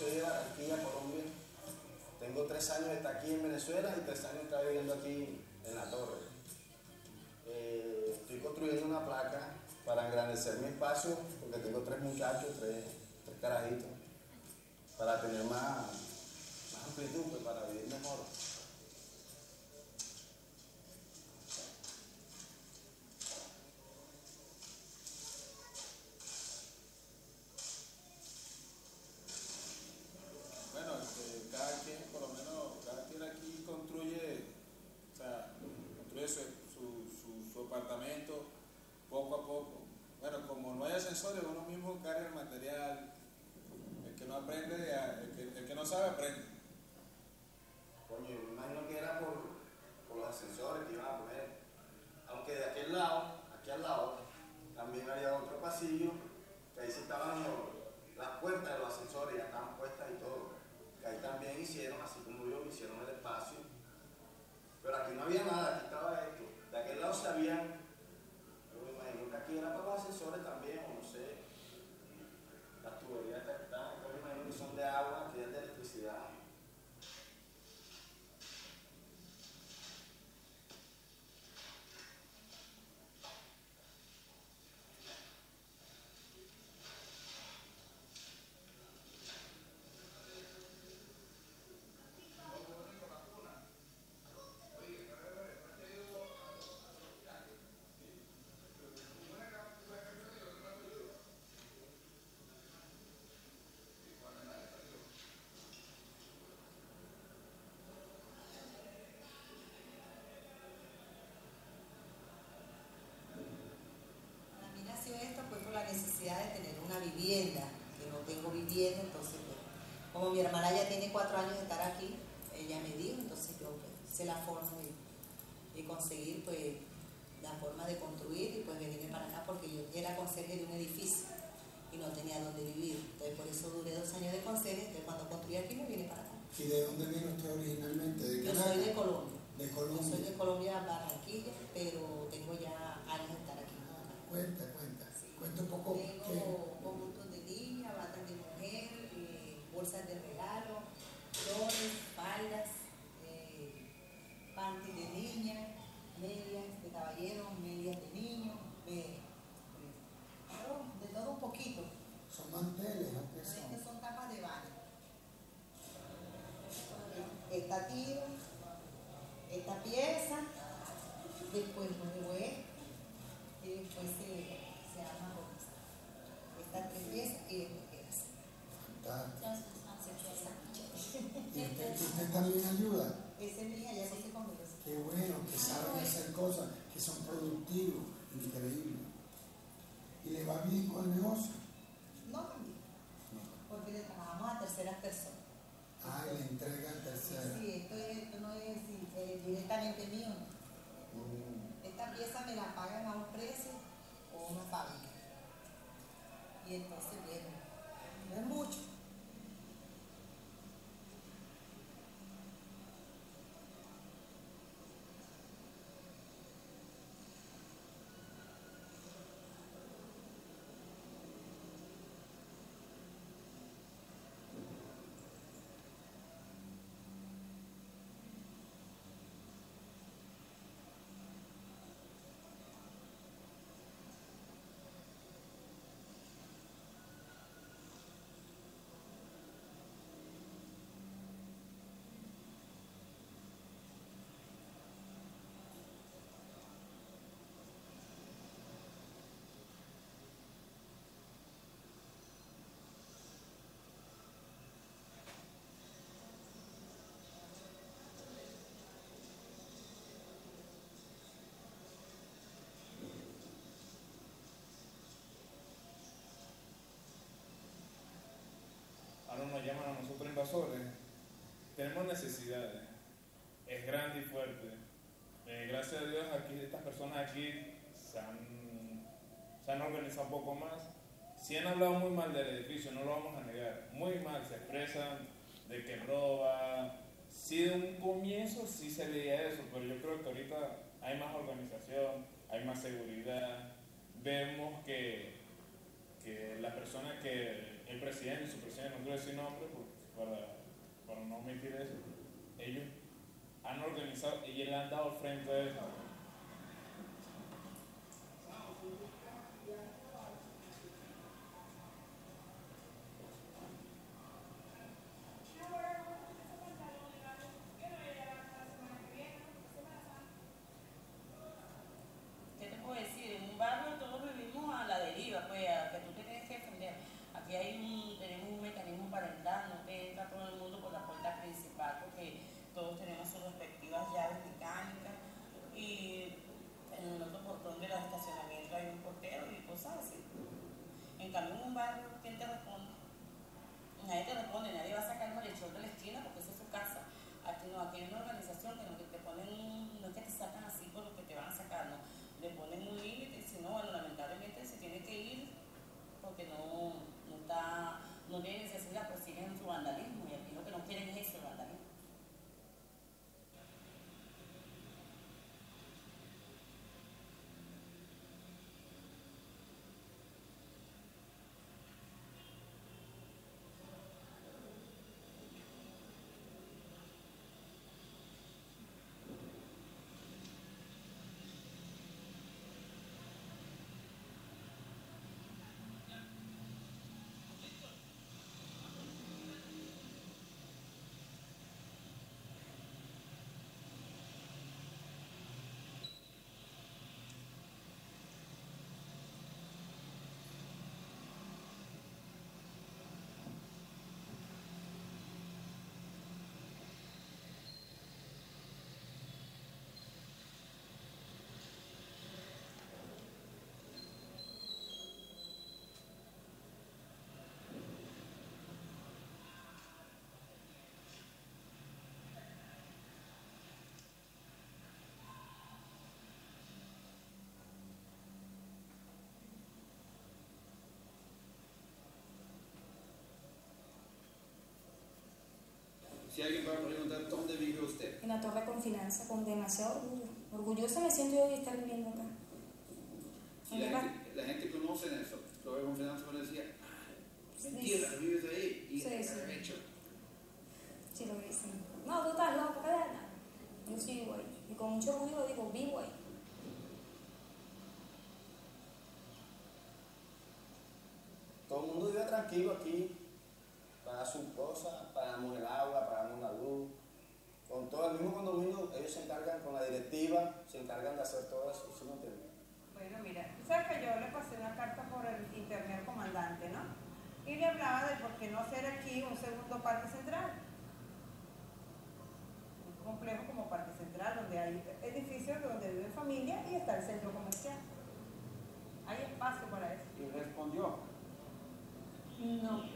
soy de Barranquilla, Colombia. Tengo tres años de estar aquí en Venezuela y tres años de estar viviendo aquí en la torre. Eh, estoy construyendo una placa para engrandecer mi espacio porque tengo tres muchachos, tres como mi hermana ya tiene cuatro años de estar aquí, ella me dijo, entonces yo pues, hice la forma de, de conseguir pues la forma de construir y pues venirme para acá porque yo era conserje de un edificio y no tenía dónde vivir. Entonces por eso duré dos años de conserje, entonces cuando construí aquí me vine para acá. ¿Y de dónde vino usted originalmente? ¿De Yo soy de Colombia. De Yo Colombia. soy de Colombia, Barranquilla, pero tengo ya años de estar aquí. Cuenta, cuenta. Cuenta un poco conjuntos de niña, batas de mujer, eh, bolsas de regalo, flores, Tenemos necesidades. Es grande y fuerte. Eh, gracias a Dios aquí estas personas aquí se han, se han organizado un poco más. Si han hablado muy mal del edificio, no lo vamos a negar. Muy mal, se expresan de que roba. Sí, de un comienzo sí se veía eso, pero yo creo que ahorita hay más organización, hay más seguridad. Vemos que, que la persona que el presidente, su presidente, no quiero decir nombre por- para, no omitir eso, ellos han organizado y le han dado frente a esto. Si alguien va a preguntar dónde vive usted, En la Torre Confianza, con demasiado orgullo. Orgullosa me siento yo de estar viviendo acá. y la gente, la gente conoce eso. Lo de confianza me decía, "Ah, mentira, vives ahí. Y Sí, sí. hecho. Sí, lo dicen. No, tú estás loco, ¿verdad? Yo sí vivo ahí. Y con mucho orgullo lo digo, vivo ahí. Todo el mundo vive tranquilo aquí. Paga sus cosas, pagamos el agua. Con todo el mismo condominio, ellos se encargan con la directiva, se encargan de hacer todo eso. ¿sí me entiendes? Bueno, mira, tú sabes que yo le pasé una carta por el internet al comandante, ¿no? Y le hablaba de por qué no hacer aquí un segundo parque central. Un complejo como parque central, donde hay edificios donde vive familia y está el centro comercial. Hay espacio para eso. Y respondió, No.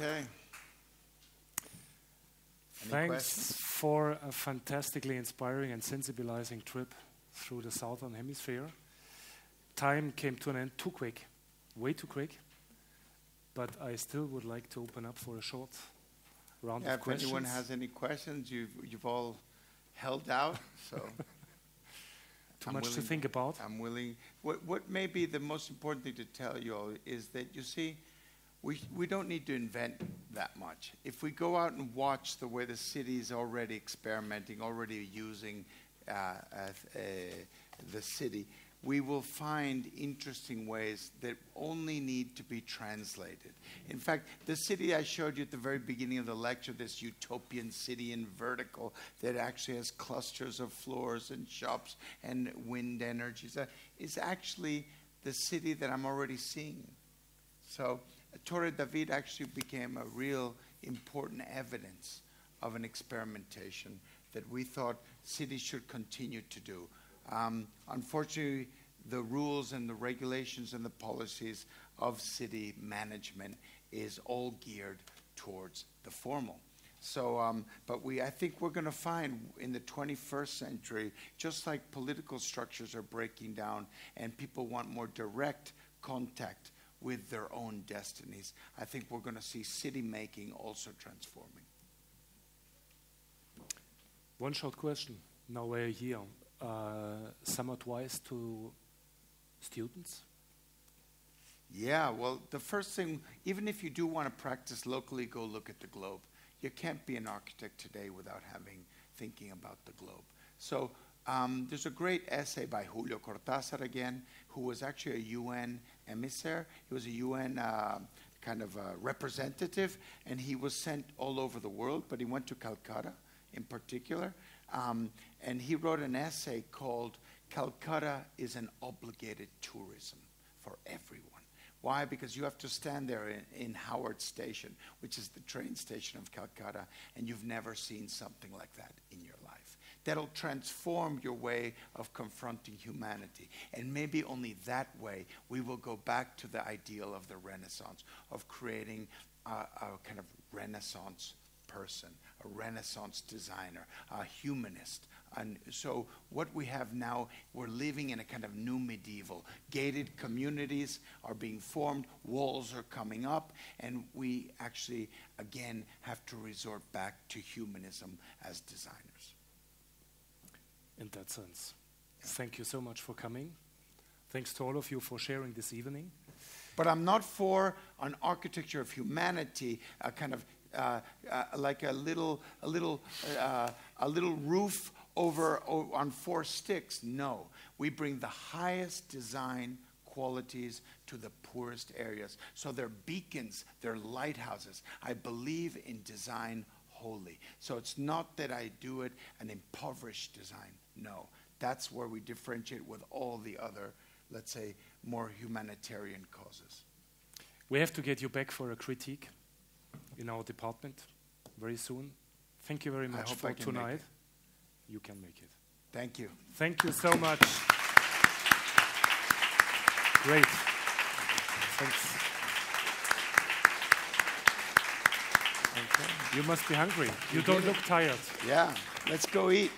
Okay. Any Thanks questions? for a fantastically inspiring and sensibilizing trip through the southern hemisphere. Time came to an end too quick, way too quick. But I still would like to open up for a short round Yeah, of if questions. anyone has any questions, you've, you've all held out, so. Too I'm much to think about. I'm willing. What, what may be the most important thing to tell you all is that you see, we, we don't need to invent that much. If we go out and watch the way the city is already experimenting, already using uh, uh, uh, the city, we will find interesting ways that only need to be translated. In fact, the city I showed you at the very beginning of the lecture, this utopian city in vertical that actually has clusters of floors and shops and wind energies, uh, is actually the city that I'm already seeing. So Torre David actually became a real important evidence of an experimentation that we thought cities should continue to do. Um, unfortunately, the rules and the regulations and the policies of city management is all geared towards the formal. So, um, but we, I think we're going to find in the 21st century, just like political structures are breaking down and people want more direct contact with their own destinies, I think we're going to see city making also transforming. One short question. Now we're here. Uh, some advice to students? Yeah, well, the first thing, even if you do want to practice locally, go look at the globe. You can't be an architect today without having thinking about the globe. So um, there's a great essay by Julio Cortázar again, who was actually a UN emissary. He was a UN uh, kind of representative, and he was sent all over the world, but he went to Calcutta in particular. Um, and he wrote an essay called Calcutta is an obligated tourism for everyone. Why? Because you have to stand there in, in, Howrah Station, which is the train station of Calcutta, and you've never seen something like that in your life. That'll transform your way of confronting humanity. And maybe only that way we will go back to the ideal of the Renaissance, of creating a, a kind of Renaissance person, a Renaissance designer, a humanist. And so, what we have now, we're living in a kind of new medieval. Gated communities are being formed, walls are coming up, and we actually, again, have to resort back to humanism as designers. In that sense. Thank you so much for coming. Thanks to all of you for sharing this evening. But I'm not for an architecture of humanity, a kind of uh, uh, like a little, a little, uh, a little roof over, o- on four sticks. No, we bring the highest design qualities to the poorest areas. So they're beacons, they're lighthouses. I believe in design wholly. So it's not that I do it an impoverished design. No, that's where we differentiate with all the other, let's say, more humanitarian causes. We have to get you back for a critique in our department very soon. Thank you very much for I can make tonight. You can make it. Thank you. Thank you so much. Great. Thanks. You must be hungry. You don't look tired. Yeah, let's go eat.